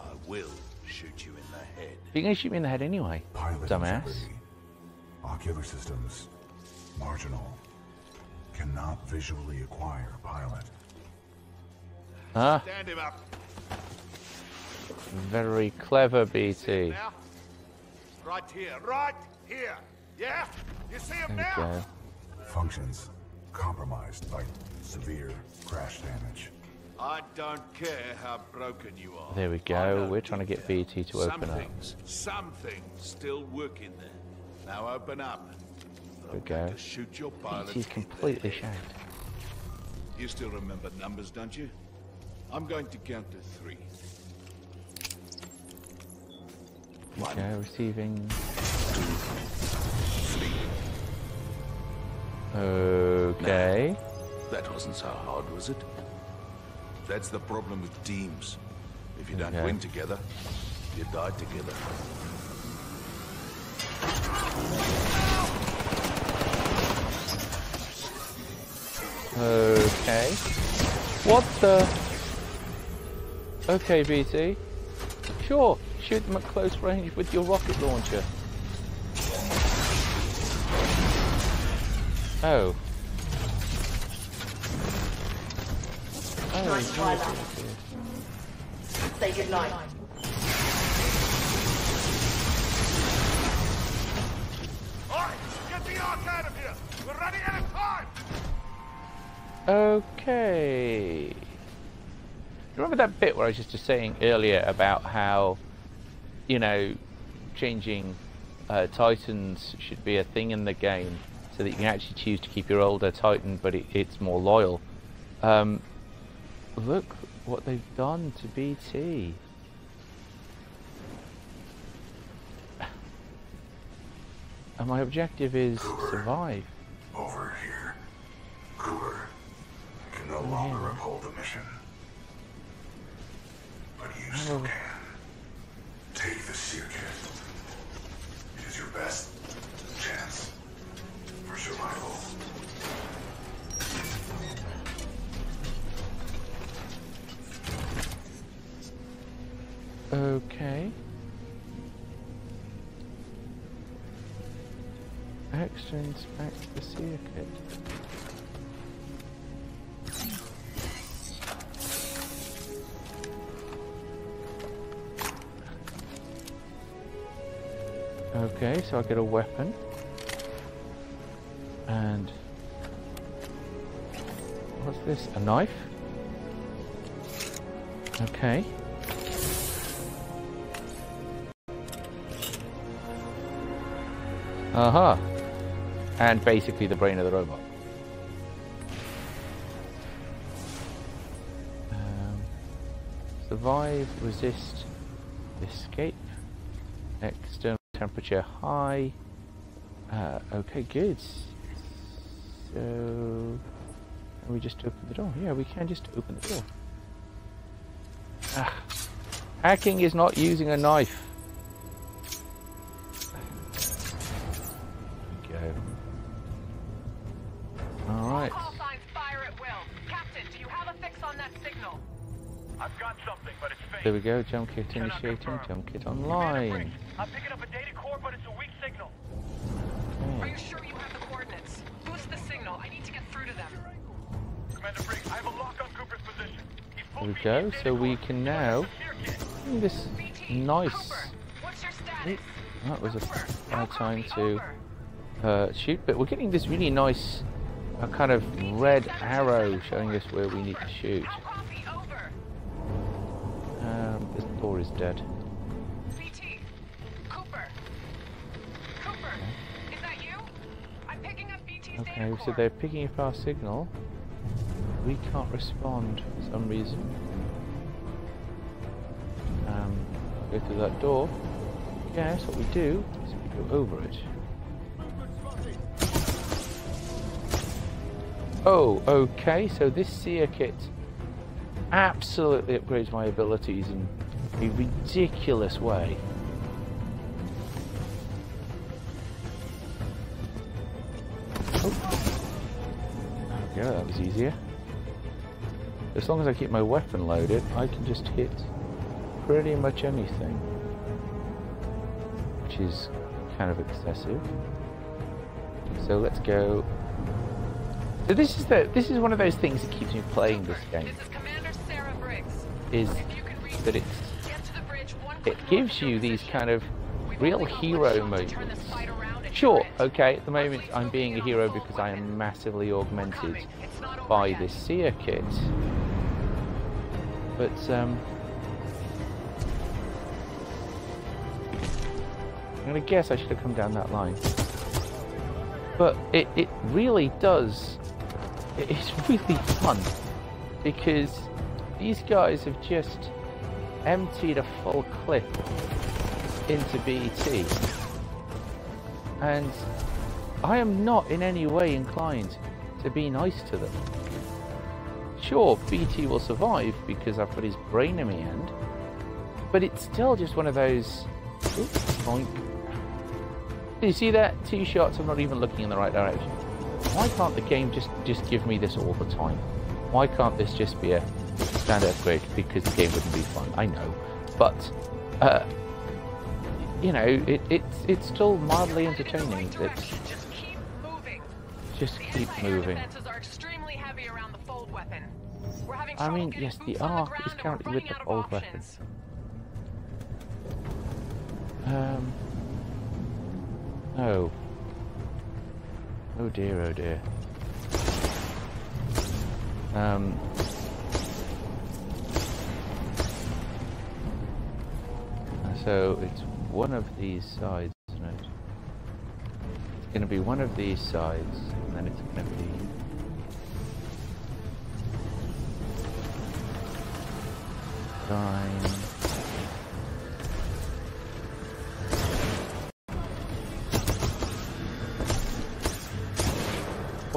I will shoot you in the head. You're going to shoot me in the head anyway, Pilot dumbass. integrity. Ocular systems. Marginal. Cannot visually acquire pilot. Ah, Stand him up. very clever, BT. Right here. Right here. Yeah? You see him There now? go. Functions compromised by severe crash damage. I don't care how broken you are. There we go. We're trying to get detail. BT to some open up. things, Some still working there. Now open up. There we go. to shoot your pilot BT's in the completely head. shagged. You still remember numbers, don't you? I'm going to count to three. One, Okay, receiving. Okay. That wasn't so hard, was it? That's the problem with teams. If you don't win together, you die together. Okay. What the? Okay, BT. Sure, shoot them at close range with your rocket launcher. Oh. Oh, Nice try, yes, lad. yes, yes. Say goodnight. Alright, get the Ark out of here! We're running out of time! Okay. Remember that bit where I was just saying earlier about how, you know, changing uh, Titans should be a thing in the game so that you can actually choose to keep your older Titan, but it, it's more loyal. Um, look what they've done to BT. And my objective is survive. Over here. Cooper can no longer uphold the mission. But you still can. Take the SERE kit. It is your best chance survival. Okay. Extra inspect the circuit. Okay, so I get a weapon. And what's this? A knife? Okay. Uh-huh. And basically the brain of the robot. Um, survive, resist, escape, external temperature high. Uh, okay, good. So, can we just open the door? Yeah, we can just open the door. Ah, hacking is not using a knife. There we go. Alright. Call signs fire at will. Captain, do you have a fix on that signal? I've got something, but it's fake. There we go, jump kit initiating, jump kit online. Go, so we can now this nice. What's your status? That was a bad time to uh, shoot, but we're getting this really nice uh, kind of red arrow showing us where we need to shoot. Um, this door is dead. BT. Cooper. Cooper. Is that you? I'm picking up BT's Okay, so they're picking up our signal. We can't respond for some reason. Go through that door. Yes, what we do is we go over it. Oh, okay, so this SERE kit absolutely upgrades my abilities in a ridiculous way. Oh. Okay, that was easier. As long as I keep my weapon loaded, I can just hit pretty much anything. Which is kind of excessive. So let's go. So this is the this is one of those things that keeps me playing this game. This is Commander Sarah Briggs. Is that it's Get to the bridge one it gives you these kind of real hero moments. Sure, okay, at the moment I'm being a hero because I am massively augmented by this SERE kit. But um I'm gonna guess I should have come down that line. But it, it really does it's really fun because these guys have just emptied a full clip into BT and I am not in any way inclined to be nice to them. Sure, BT will survive because I've got his brain in my hand, but it's still just one of those. Oops, boink. You see that? Two shots, I'm not even looking in the right direction. Why can't the game just, just give me this all the time? Why can't this just be a standard upgrade? Because the game wouldn't be fun, I know. But, uh, you know, it, it's, it's still mildly entertaining. It's, Just keep moving. just keep moving. defenses are extremely heavy around the fold weapon. We're having I mean, yes, the Ark is currently with the old weapon. Um. Oh. Oh dear, oh dear. Um. So it's one of these sides, isn't it? It's going to be one of these sides, and then it's going to be. Nine.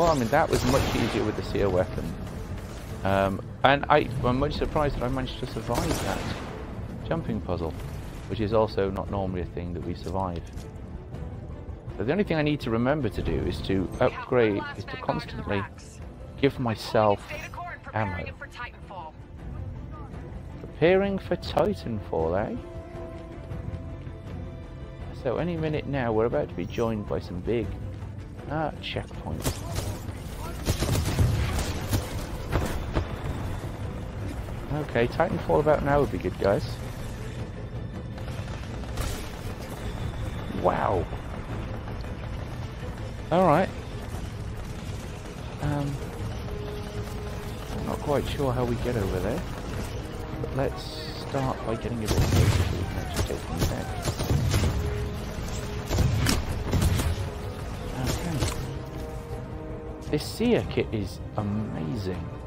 Well, I mean, that was much easier with the SERE weapon. Um, and I, I'm much surprised that I managed to survive that jumping puzzle, which is also not normally a thing that we survive. So the only thing I need to remember to do is to upgrade, is to constantly give myself ammo. Preparing for Titanfall. Preparing for Titanfall, eh? So any minute now, we're about to be joined by some big ah, checkpoints. Okay, Titanfall about now would be good, guys. Wow. Alright. Um, I'm not quite sure how we get over there. But let's start by getting a bit closer so we can actually take them back. Okay. This SERE kit is amazing.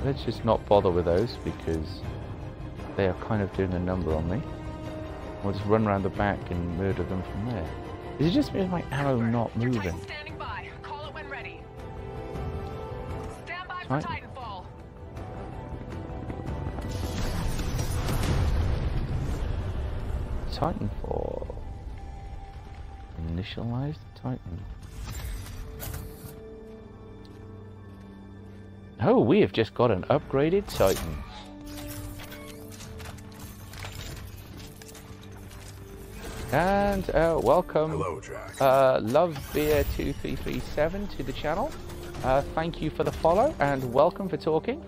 Alright, let's just not bother with those because they are kind of doing a number on me. We'll just run around the back and murder them from there. Is it just me with my arrow not moving? Standing by. Call it when ready. Stand by Right. for Titanfall. Titanfall. Initialized Titan. Oh, we have just got an upgraded Titan. And uh, welcome, Hello, Jack. uh, Love Beer two three three seven to the channel. Uh, thank you for the follow and welcome for talking.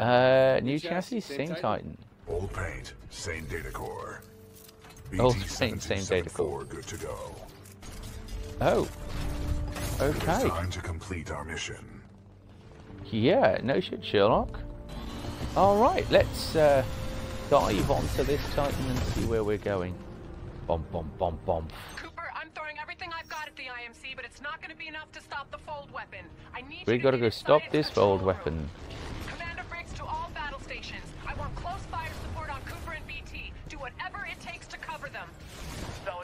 Uh, new chassis, same Titan. Old paint, same data core. Old BT paint, same data core. good to go. Oh, It is okay. time to complete our mission. Yeah, no shit, Sherlock. All right, let's uh, dive onto this Titan and see where we're going. Bomb, bomb, bomb, bomb. Cooper, I'm throwing everything I've got at the IMC, but it's not going to be enough to stop the fold weapon. I need We you to gotta go stop this control old room. weapon. Commander Briggs to all battle stations. I want close fire support on Cooper and BT. Do whatever it takes to cover them.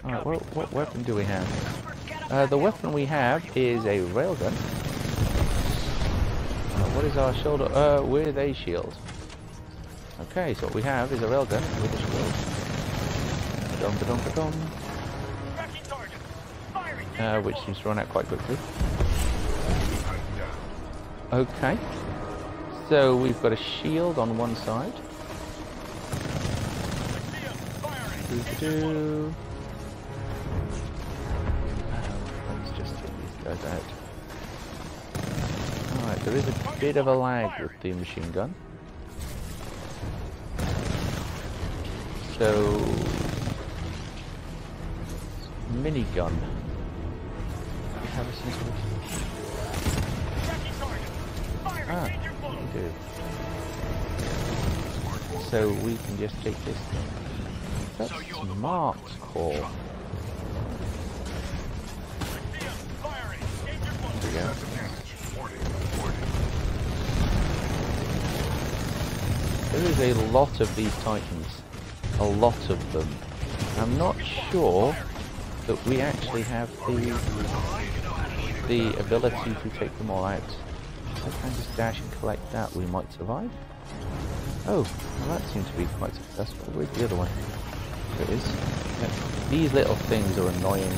All right, what, what weapon do we have? Uh, the weapon we have is a railgun. Uh, what is our shoulder? Uh, with a shield. Okay, so what we have is a railgun with a shield. Dum ba dum. Uh, which seems to run out quite quickly. Okay. So we've got a shield on one side. Doo-doo-doo. Um, Let's just get these guys out. Alright, there is a bit of a lag with the machine gun. So... Minigun. Ah, we do. So we can just take this thing. That's smart core. There we go. Is a lot of these titans. A lot of them. I'm not sure that we actually have the the ability to take them all out. If I can just dash and collect that, we might survive. Oh, well that seems to be quite successful. Where's the other one? There it is. Yep. These little things are annoying.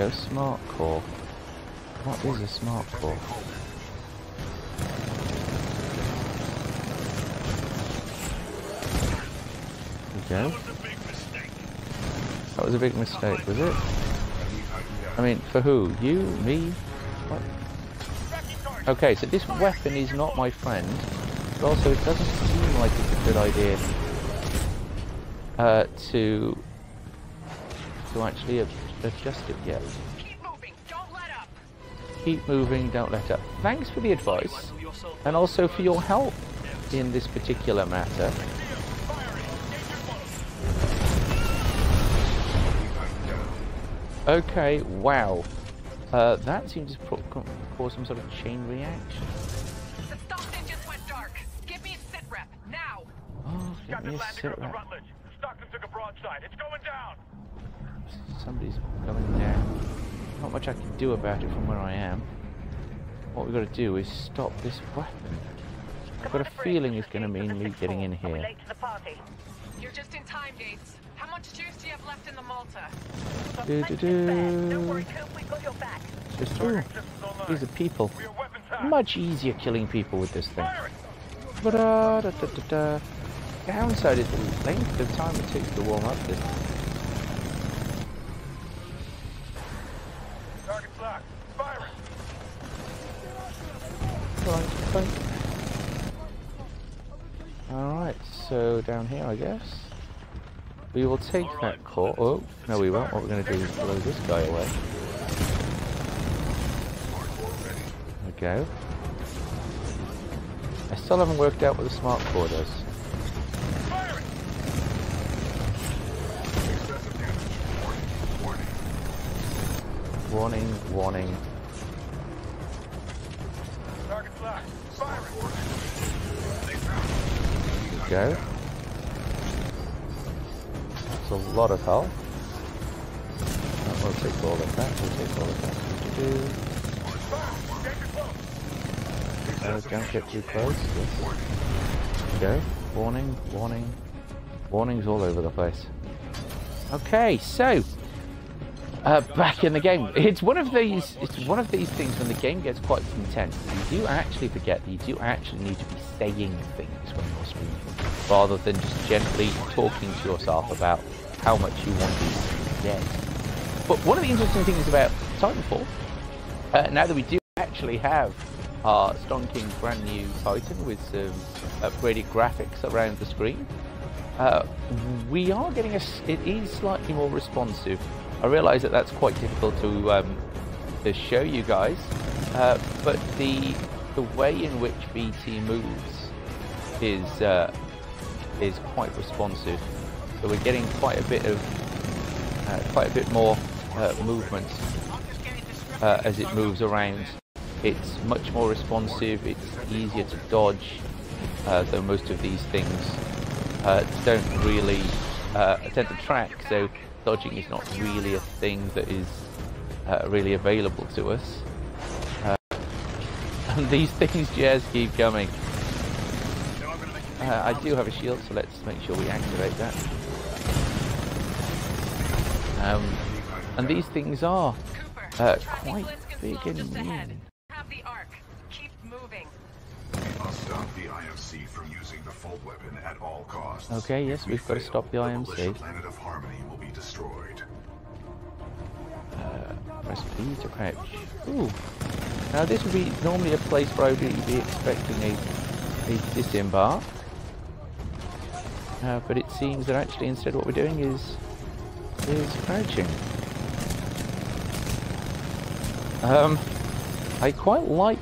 Go, smart core. What is a smart core? There we go. That was a big mistake, was it? I mean, for who? You? Me? What? Okay, so this weapon is not my friend, but also it doesn't seem like it's a good idea uh, to to actually ad- adjust it yet. Keep moving. Don't let up. Keep moving, don't let up. Thanks for the advice, and also for your help in this particular matter. Okay, wow. Uh, that seems to pro- cause some sort of chain reaction. The stock engines went dark. Give me a sit rep now. Oh, get me a sit rep. Rutledge. Stockton took a broadside. It's going down. Somebody's going down. Not much I can do about it from where I am. What we've got to do is stop this weapon. I've got a feeling it's going to mean me getting in here. to the party. You're just in time, Gates. How much juice do you have left in the Malta? Do do do. Coop, we got your back. Just ooh, these are people. Much easier killing people with this thing. Ba-da, da, da, da, da. Downside is the length of time it takes to warm up this. Alright, so down here I guess. We will take that core. Oh, no we won't. What we're going to do is blow this guy away. There we go. I still haven't worked out what the smart core does. Warning, warning. Go. That's a lot of health. Uh, We'll take all of that. We'll take all of that. Do-do-do. Uh, don't get too close. Yes. Go. Warning, warning. Warnings all over the place. Okay, so uh, back in the game. It's one of these. It's one of these things when the game gets quite intense. You do actually forget that you do actually need to be saying things when you're streaming, rather than just gently talking to yourself about how much you want to get. But one of the interesting things about Titanfall, uh, now that we do actually have our Stone King brand new Titan with some upgraded graphics around the screen, uh, we are getting a. It is slightly more responsive. I realise that that's quite difficult to um, to show you guys, uh, but the the way in which BT moves is uh, is quite responsive. So we're getting quite a bit of uh, quite a bit more uh, movement uh, as it moves around. It's much more responsive. It's easier to dodge, uh, though most of these things don't really tend to track. So dodging is not really a thing that is uh, really available to us. Uh, and these things just keep coming. Uh, I do have a shield, so let's make sure we activate that. Um, and these things are uh, quite big and mean. Have the Ark. Keep moving. Must stop the IMC from using the Fold weapon at all costs. Okay, yes, If we we've got to stop the militia IMC. Destroyed. Uh, press to crouch. Ooh. Now this would be normally a place where I would be expecting a, a disembark. Uh, but it seems that actually instead what we're doing is is crouching. Um, I quite like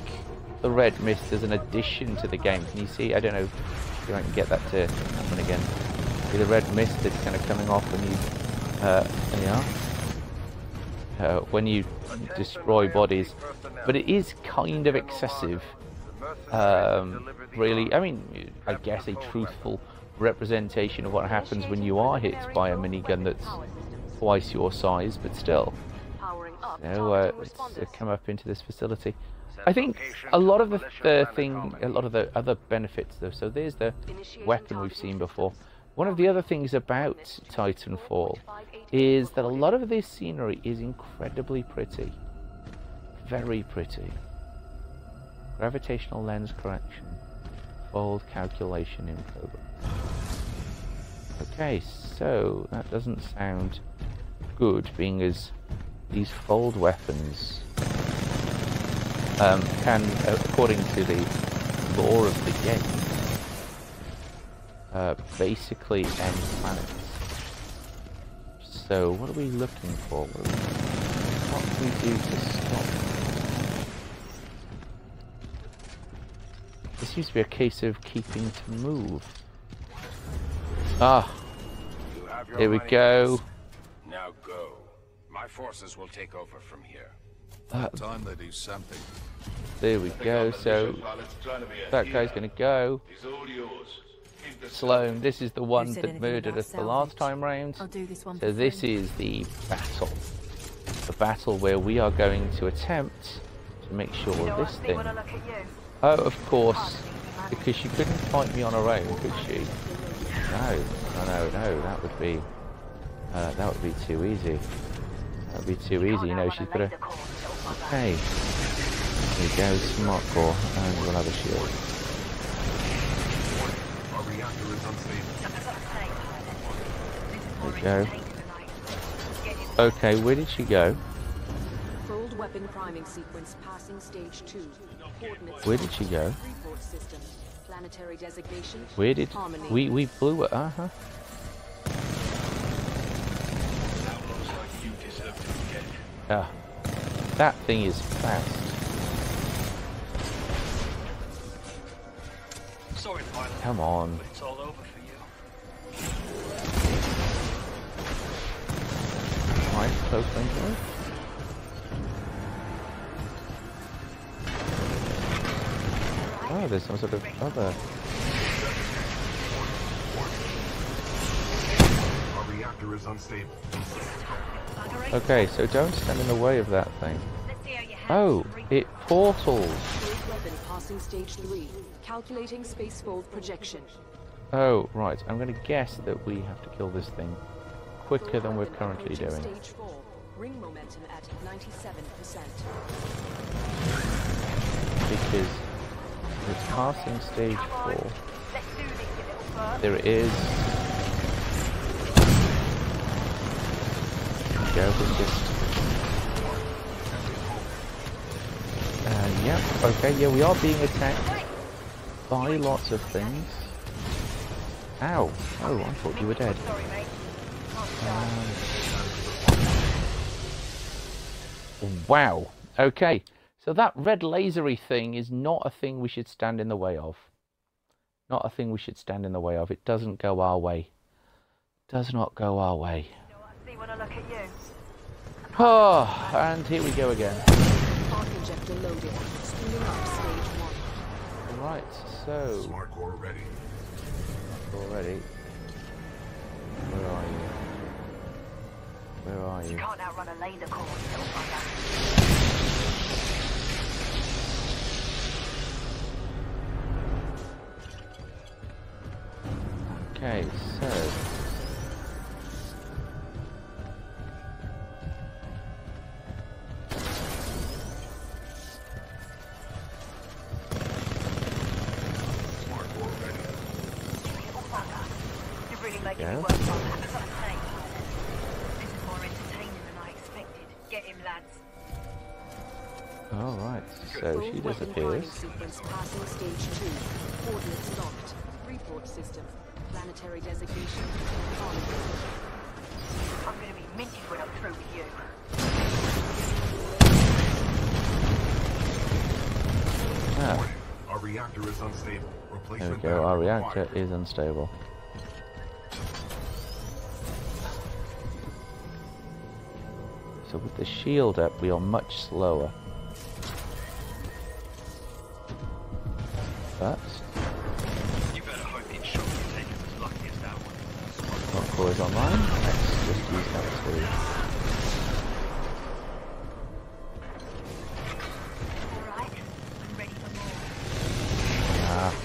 the red mist as an addition to the game. Can you see? I don't know if I can get that to happen again. See the red mist that's kind of coming off when you, uh. Uh, when you destroy bodies, but it is kind of excessive. Um, really, I mean, I guess a truthful representation of what happens when you are hit by a minigun that's twice your size, but still. So uh, let's uh, come up into this facility. I think a lot of the, the thing, a lot of the other benefits though. So there's the weapon we've seen before. One of the other things about Titanfall is that a lot of this scenery is incredibly pretty. Very pretty. Gravitational lens correction. Fold calculation in progress. Okay, so that doesn't sound good, being as these fold weapons um, can, according to the lore of the game, uh, basically end planets. So what are we looking for? What can we do to stop? This seems to be a case of keeping to move. Ah, here we go. Now go. My forces will take over from here. Uh, Time they do something. there we go. So that guy's going to go. Slone, this is the one that murdered about us the last time round. I'll do this one So this free. is the battle. The battle where we are going to attempt to make sure this thing... Oh, of course, because she couldn't fight me on her own, could she? No, no, no, no, that would be... Uh, that would be too easy. That would be too easy, you know, she's got a... Okay. Here we go, smart core, and we'll have a shield. Our reactor is unstable. There we go. Okay, where did she go? Fold weapon priming sequence passing stage two. Where did she go? Planetary designation. Where did Harmony. we we blew it? Uh huh. Ah, that thing is fast. Sorry, pilot. Come on. Right, close range though. Oh, there's some sort of other. Our reactor is unstable. Okay, so don't stand in the way of that thing. Oh, it portals. Passing stage three. Calculating space fold projection. Oh, right. I'm going to guess that we have to kill this thing quicker than we're currently doing. Stage. Ring momentum at 97%. because it's passing stage four. There it is. There we go, we just. Uh, yep, okay, yeah, we are being attacked by lots of things. Ow! Oh, I thought you were dead. Wow. Okay. So that red lasery thing is not a thing we should stand in the way of. Not a thing we should stand in the way of. It doesn't go our way. Does not go our way. Oh, and here we go again. Arc injector loaded. Spooling up stage one. Right, so Smart core ready. Where are you? Where are you? Can't outrun a laser core, little bugger. Okay, so So she Fold weapon priming disappears. passing stage two. Coordinates locked. Report system. Planetary designation. I'm going to be minted when I'm through with you. Ah, Our reactor is unstable. there we go. Our reactor required. is unstable. So with the shield up, we are much slower. But You better hope the shot you take is as lucky as that one. Not core is online. Let's just use that too. Alright, I'm ready for more. Ah.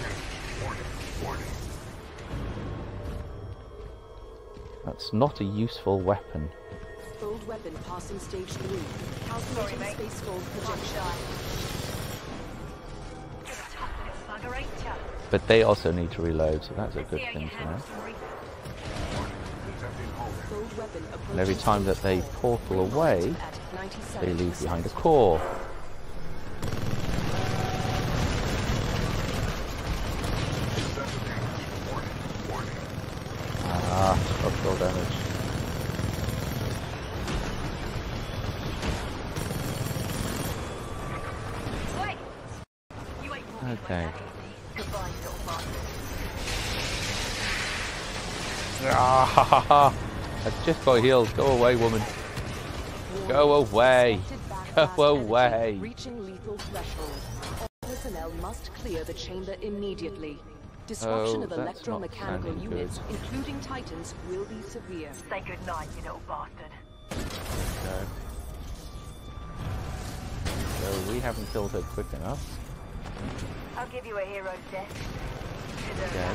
That's not a useful weapon. Fold weapon passing stage 3. Calculating space fold projection. But they also need to reload, so that's a good see how you thing to know. some research. Fold weapon And every time that they portal away, they leave behind a core. Ah, structural damage. Wait! You ain't walking Okay. like that, easy. Goodbye, little bastard. Ah, ha, ha, ha. I just got healed. Go away, woman. Go away. Go away. Reaching lethal threshold. All personnel must clear the chamber immediately. Disruption Oh, of that's not electromechanical units, good. including Titans, will be severe. Say goodnight, you little bastard. So, so we haven't killed her quick enough. I'll give you a hero's death. You Okay.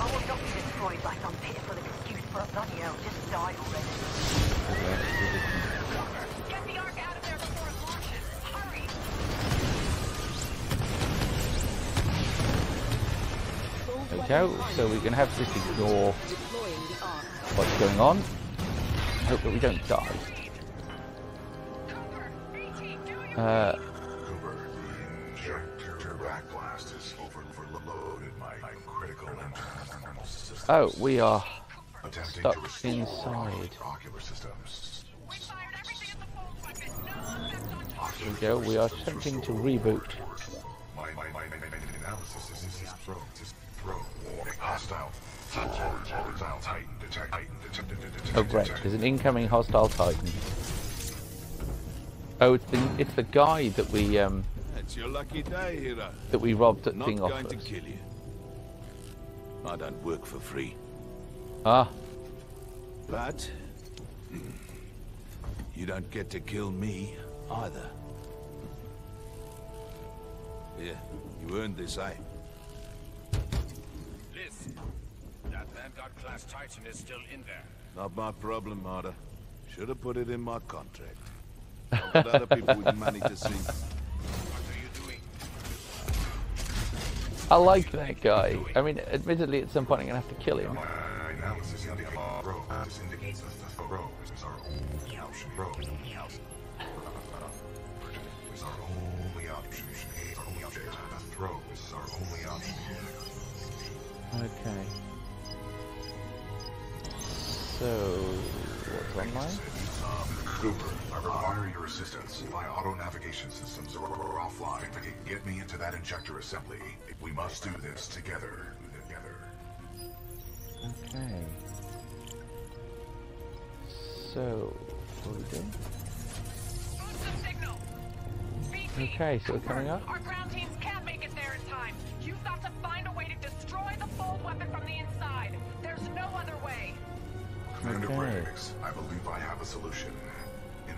I will not be destroyed by some pitiful excuse for a bloody hell. Just die already. Get the Ark out of there before it launches. Hurry! There we go. So we can have this ignore Deploying the Ark. what's going on. Hope that we don't die. Uh, oh, we are stuck inside. ocular systems. There we go. We are attempting to reboot. Oh, great. There's an incoming hostile Titan. Oh, it's the, it's the guy that we um It's your lucky day, hero. that we robbed at Not thing off going to us. Kill you. I don't work for free. Ah, But you don't get to kill me either. Yeah, you earned this, eh? Blisk, that Vanguard-class Titan is still in there. Not my problem, Marder. Should have put it in my contract. But other people with money to see. I like that guy. I mean, admittedly, at some point I'm gonna have to kill him. My analysis indicates row this indicates that the row is our only option. Row is our only option. Is our only option. The throw is our only option. Okay. So, what's online? Cooper, I require your assistance. My auto navigation systems are are offline. Get me into that injector assembly. We must do this together. Together. Okay. So, what are we doing? Okay, so we're coming up. Our ground teams can't make it there in time. You've got to find a way to destroy the fold weapon from the inside. There's no other way. Commander Okay. Briggs, I believe I have a solution.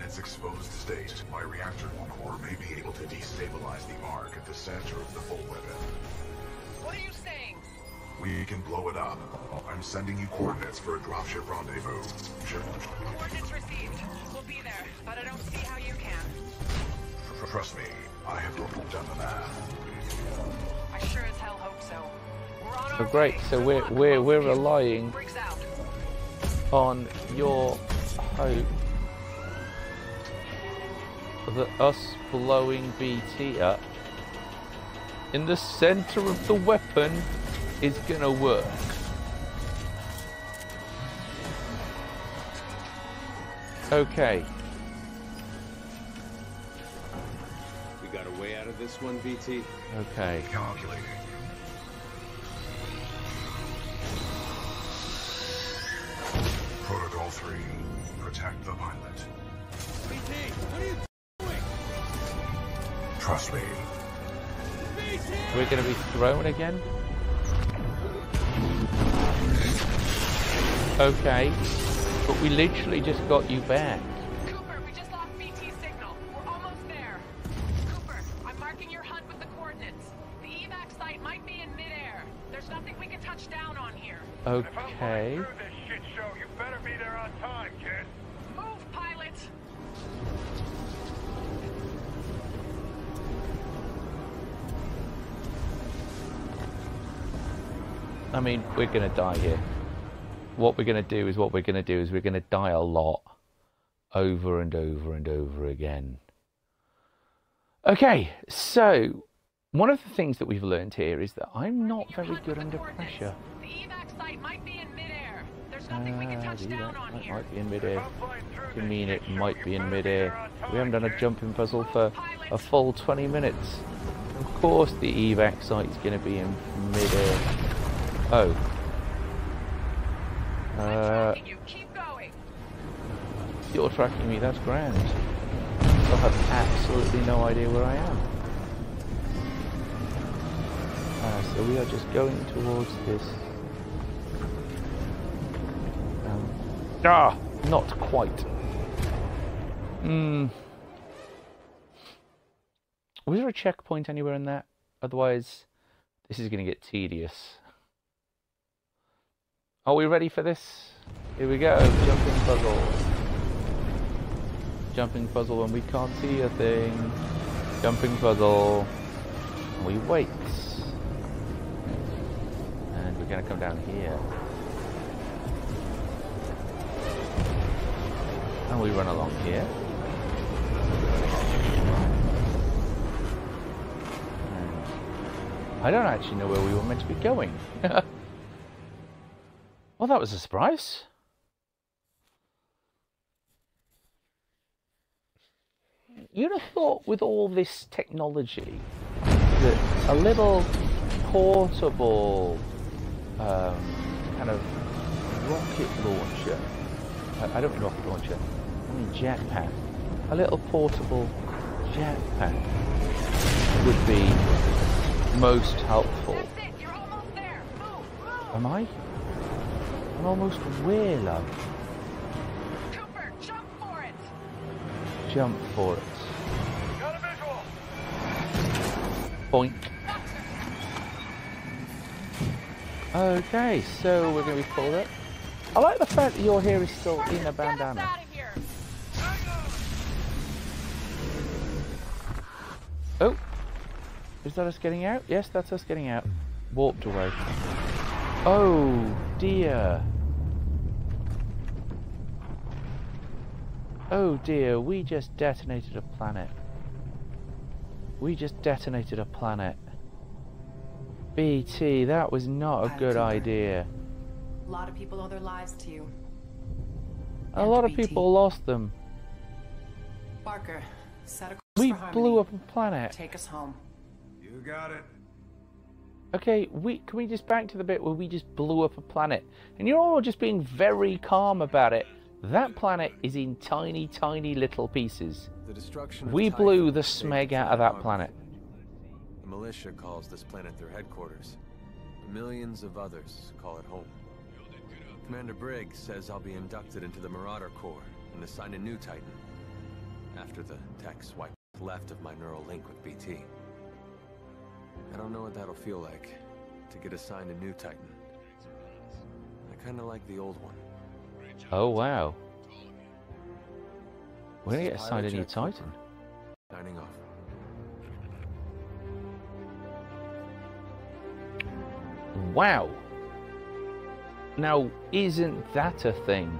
In its exposed state, my reactor core may be able to destabilize the Ark at the center of the fold weapon. What are you saying? We can blow it up. I'm sending you coordinates for a dropship rendezvous. Sure. Coordinates received. We'll be there, but I don't see how you can. Trust me, I have done the math. I sure as hell hope so. We're on So our great. way. So we're we're we're relying on your hope that us blowing BT up in the center of the weapon is gonna work. Okay. We got a way out of this one, BT? Okay. Calculating. Protocol 3. Protect the pilot. BT, what are you doing? Trust me. We're going to be thrown again? Okay. But we literally just got you back. Cooper, we just lost BT signal. We're almost there. Cooper, I'm marking your hunt with the coordinates. The evac site might be in midair. There's nothing we can touch down on here. Okay. I mean, we're going to die here. What we're going to do is what we're going to do is we're going to die a lot over and over and over again. Okay, so one of the things that we've learned here is that I'm not very good under pressure. The evac site might be in midair. There's nothing we can Uh, touch down on here. might be in midair. You mean it might be in midair? We haven't done a jumping puzzle for a full 20 minutes. Of course the evac site's going to be in midair. Oh. Uh, you. You're tracking me, that's grand. I have absolutely no idea where I am. Ah, so we are just going towards this. Um, ah, not quite. Hmm. Was there a checkpoint anywhere in that? Otherwise, this is going to get tedious. Are we ready for this? Here we go, jumping puzzle. Jumping puzzle when we can't see a thing. Jumping puzzle. And we wait. And we're gonna come down here. And we run along here. I don't actually know where we were meant to be going. well, that was a surprise. You'd have thought with all this technology that a little portable um, kind of rocket launcher, I, I don't mean rocket launcher, I mean jetpack, a little portable jetpack would be most helpful. Am I? I'm almost where, love? Cooper, jump for it! Jump for it. Got a visual. Boink. Okay, so we're going to be pulled up. I like the fact that your hair is still in a bandana. Oh, is that us getting out? Yes, that's us getting out. Warped away. Oh dear. Oh dear, we just detonated a planet. We just detonated a planet. BT, that was not a good idea. A lot of people owe their lives to you. A lot of people lost them. Barker, set a course We for Harmony. blew up a planet. Take us home. You got it. Okay, we can we just back to the bit where we just blew up a planet, and you're all just being very calm about it. That planet is in tiny, tiny little pieces. The destruction We blew the smeg out of that planet. The militia calls this planet their headquarters. Millions of others call it home. Commander Briggs says I'll be inducted into the Marauder Corps and assigned a new Titan. After the techs wipe left of my neural link with BT. I don't know what that'll feel like to get assigned a new Titan. I kinda like the old one. Oh wow. We're gonna get assigned a new Titan. Signing off. Wow. Now, isn't that a thing?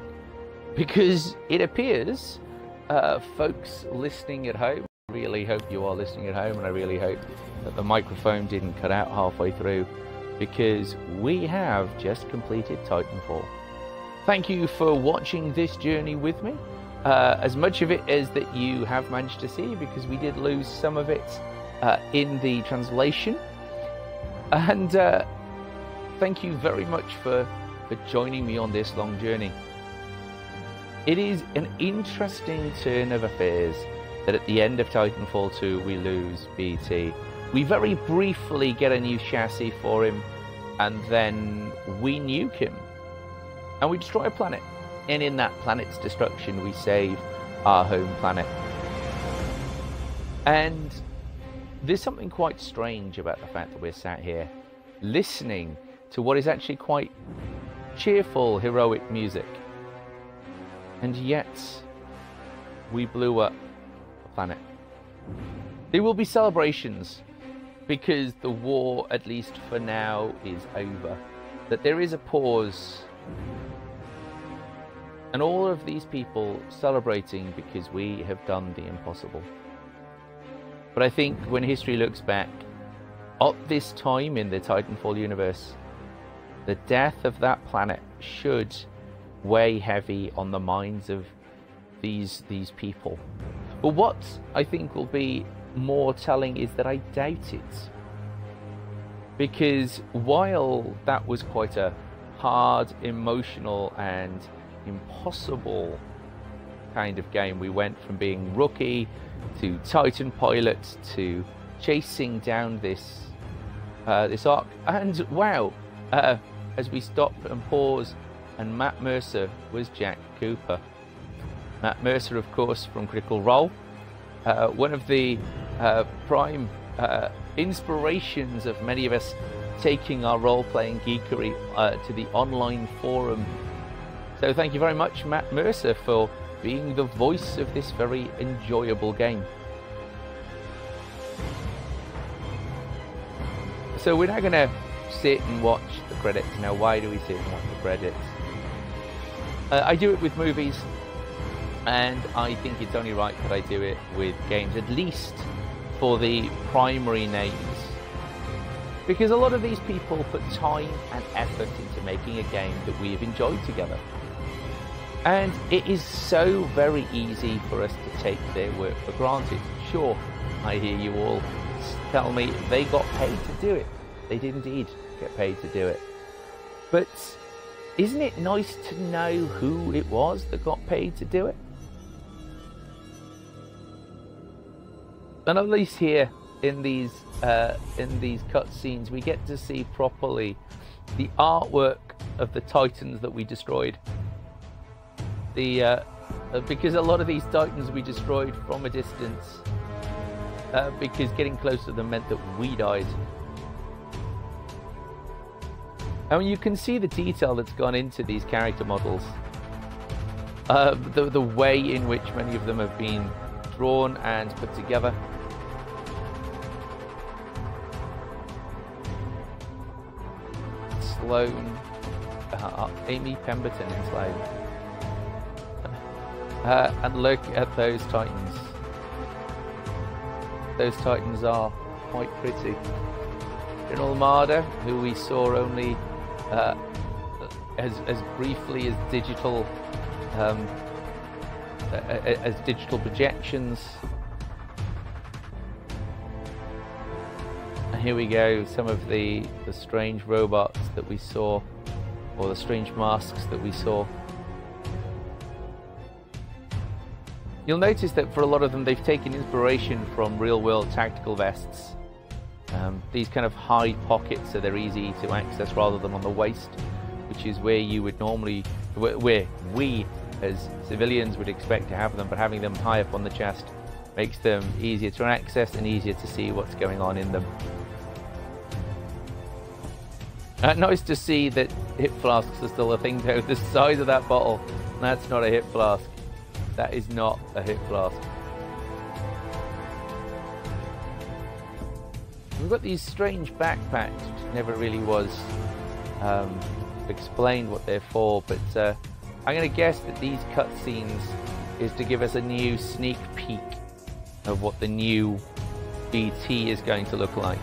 Because it appears, uh, folks listening at home, I really hope you are listening at home, and I really hope that the microphone didn't cut out halfway through, because we have just completed Titanfall. Thank you for watching this journey with me. Uh, as much of it as that you have managed to see, because we did lose some of it uh, in the translation. And uh, thank you very much for, for joining me on this long journey. It is an interesting turn of affairs that at the end of Titanfall 2 we lose BT. We very briefly get a new chassis for him, and then we nuke him. And we destroy a planet. And in that planet's destruction, we save our home planet. And there's something quite strange about the fact that we're sat here listening to what is actually quite cheerful, heroic music. And yet, we blew up the planet. There will be celebrations because the war, at least for now, is over. That there is a pause. And all of these people celebrating because we have done the impossible. But I think when history looks back, at this time in the Titanfall universe, the death of that planet should weigh heavy on the minds of these these people. But what I think will be more telling is that I doubt it. Because while that was quite a hard, emotional, and impossible kind of game, we went from being rookie to Titan pilot to chasing down this uh, this Ark. And wow, uh, as we stop and pause, and Matt Mercer was Jack Cooper. Matt Mercer, of course, from Critical Role, uh, one of the uh, prime uh, inspirations of many of us taking our role-playing geekery uh, to the online forum. So thank you very much, Matt Mercer, for being the voice of this very enjoyable game. So we're now going to sit and watch the credits. Now, why do we sit and watch the credits? Uh, I do it with movies, and I think it's only right that I do it with games, at least for the primary names. Because a lot of these people put time and effort into making a game that we have enjoyed together. And it is so very easy for us to take their work for granted. Sure, I hear you all tell me they got paid to do it. They did indeed get paid to do it. But isn't it nice to know who it was that got paid to do it? And at least here in these uh, in these cutscenes, we get to see properly the artwork of the titans that we destroyed the uh, uh, because a lot of these titans we destroyed from a distance uh, because getting close to them meant that we died. And you can see the detail that's gone into these character models. Uh, the, the way in which many of them have been drawn and put together. Slone, uh, Amy Pemberton in Slone. Uh, and look at those titans. Those titans are quite pretty. General Marder, who we saw only uh, as, as briefly as digital um, as digital projections. And here we go, some of the, the strange robots that we saw, or the strange masks that we saw. You'll notice that for a lot of them, they've taken inspiration from real-world tactical vests. Um, these kind of high pockets so they're easy to access rather than on the waist, which is where you would normally, where we as civilians would expect to have them, but having them high up on the chest makes them easier to access and easier to see what's going on in them. Uh, nice to see that hip flasks are still a thing though. The size of that bottle, that's not a hip flask. That is not a hip flask. We've got these strange backpacks, which never really was um, explained what they're for, but uh, I'm going to guess that these cutscenes is to give us a new sneak peek of what the new BT is going to look like.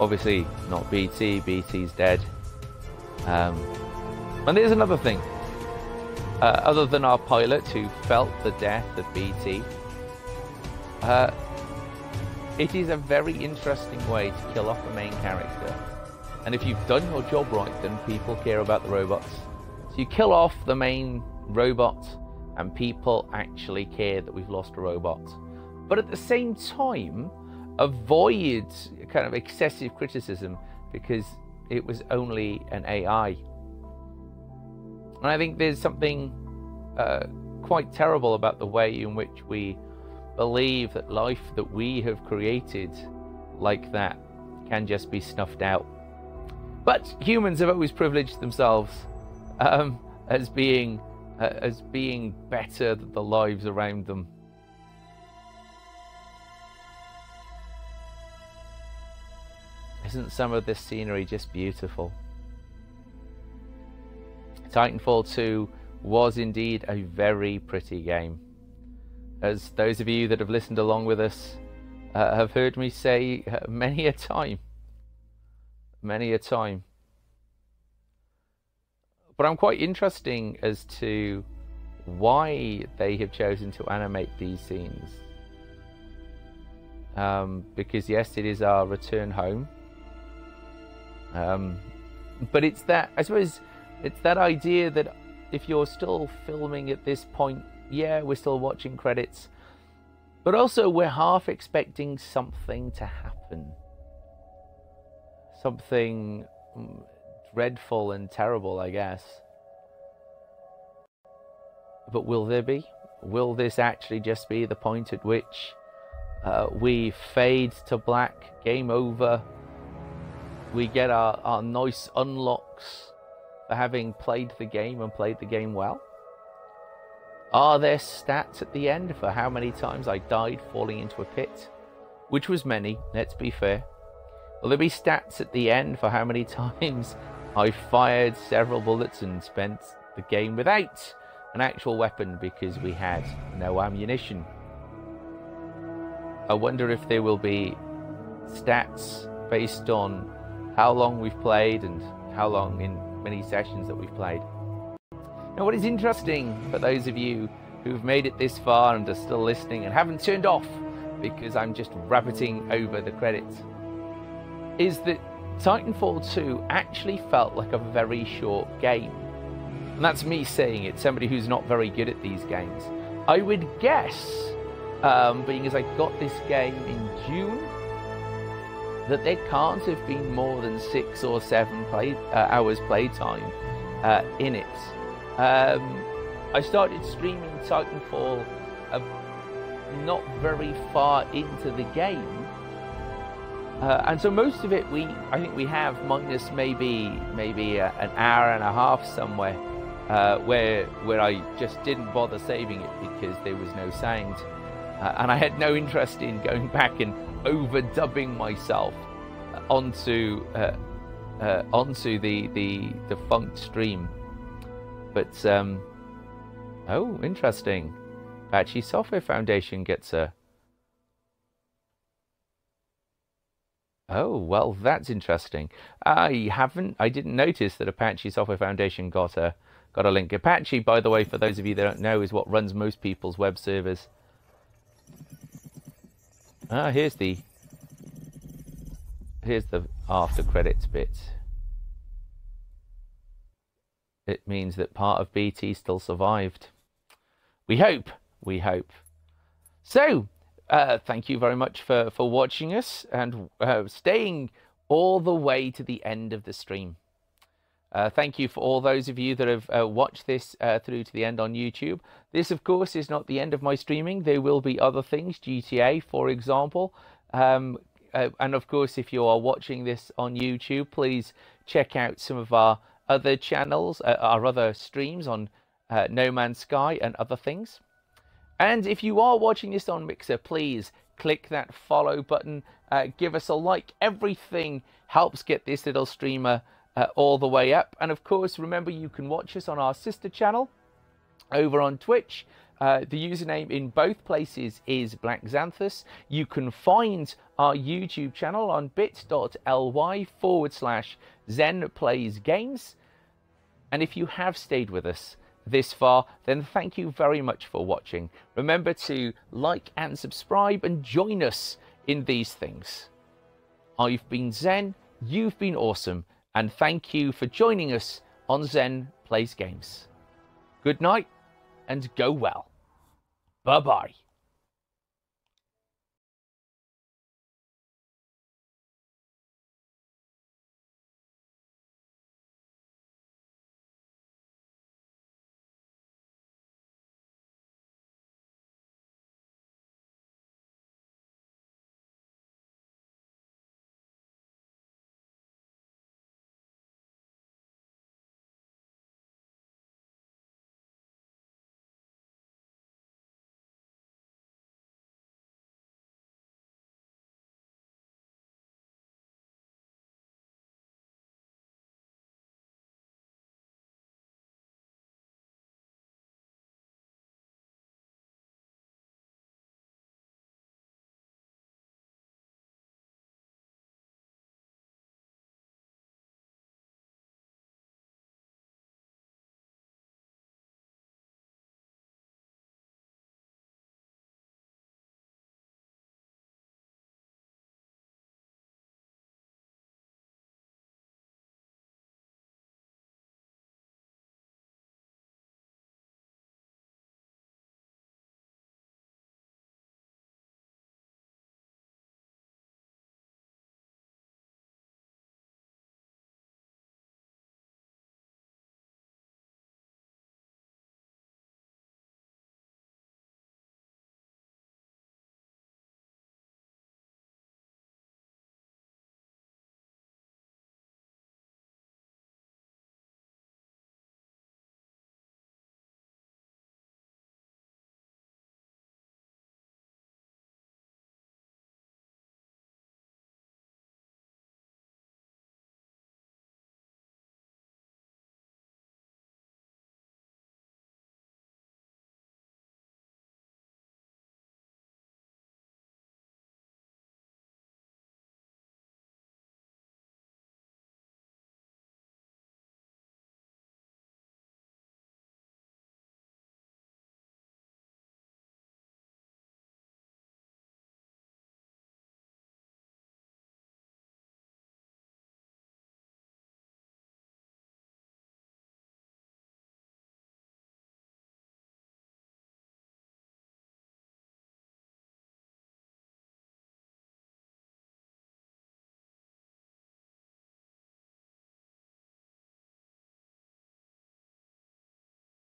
Obviously, not BT, BT's dead. Um, and there's another thing. Uh, other than our pilot who felt the death of BT, uh, it is a very interesting way to kill off the main character. And if you've done your job right, then people care about the robots. So you kill off the main robot, and people actually care that we've lost a robot. But at the same time, avoid kind of excessive criticism because it was only an AI. And I think there's something uh, quite terrible about the way in which we believe that life that we have created like that can just be snuffed out. But humans have always privileged themselves um, as being uh, as being better than the lives around them. Isn't some of this scenery just beautiful? Titanfall 2 was indeed a very pretty game. As those of you that have listened along with us uh, have heard me say uh, many a time. Many a time. But I'm quite interesting as to why they have chosen to animate these scenes. Um, because yes, it is our return home. Um, but it's that I suppose it's that idea that if you're still filming at this point, yeah, we're still watching credits, but also we're half expecting something to happen, something mm, dreadful and terrible, I guess. But will there be? Will this actually just be the point at which uh, we fade to black, game over? We get our, our nice unlocks for having played the game and played the game well? Are there stats at the end for how many times I died falling into a pit? Which was many, let's be fair. Will there be stats at the end for how many times I fired several bullets and spent the game without an actual weapon because we had no ammunition? I wonder if there will be stats based on how long we've played and how long in many sessions that we've played. Now, what is interesting for those of you who've made it this far and are still listening and haven't turned off because I'm just rabbiting over the credits, is that Titanfall 2 actually felt like a very short game. And that's me saying it, somebody who's not very good at these games. I would guess, um, being as I got this game in June, that there can't have been more than six or seven play, uh, hours playtime uh, in it. Um, I started streaming Titanfall uh, not very far into the game, uh, and so most of it we I think we have minus maybe maybe a, an hour and a half somewhere uh, where where I just didn't bother saving it because there was no sound, uh, and I had no interest in going back and overdubbing myself onto uh, uh, onto the the defunct stream. But um, oh, interesting. Apache Software Foundation gets a. Oh well, that's interesting. I haven't, I didn't notice that Apache Software Foundation got a got a link. Apache, by the way, for those of you that don't know, is what runs most people's web servers. Ah, here's the here's the after credits bit. It means that part of BT still survived. We hope. We hope. So, uh, thank you very much for, for watching us and uh, staying all the way to the end of the stream. Uh, thank you for all those of you that have uh, watched this uh, through to the end on YouTube. This, of course, is not the end of my streaming. There will be other things, GTA, for example, um, uh, and of course, if you are watching this on YouTube, please check out some of our other channels, uh, our other streams on uh, No Man's Sky and other things. And if you are watching this on Mixer, please click that follow button, give us a like. Everything helps get this little streamer uh, all the way up. And of course, remember you can watch us on our sister channel over on Twitch. Uh, the username in both places is Black Xanthus. You can find our YouTube channel on bit.ly forward slash Xen Plays Games. And if you have stayed with us this far, then thank you very much for watching. Remember to like and subscribe and join us in these things. I've been Xen, you've been awesome, and thank you for joining us on Xen Plays Games. Good night and go well. Bye bye.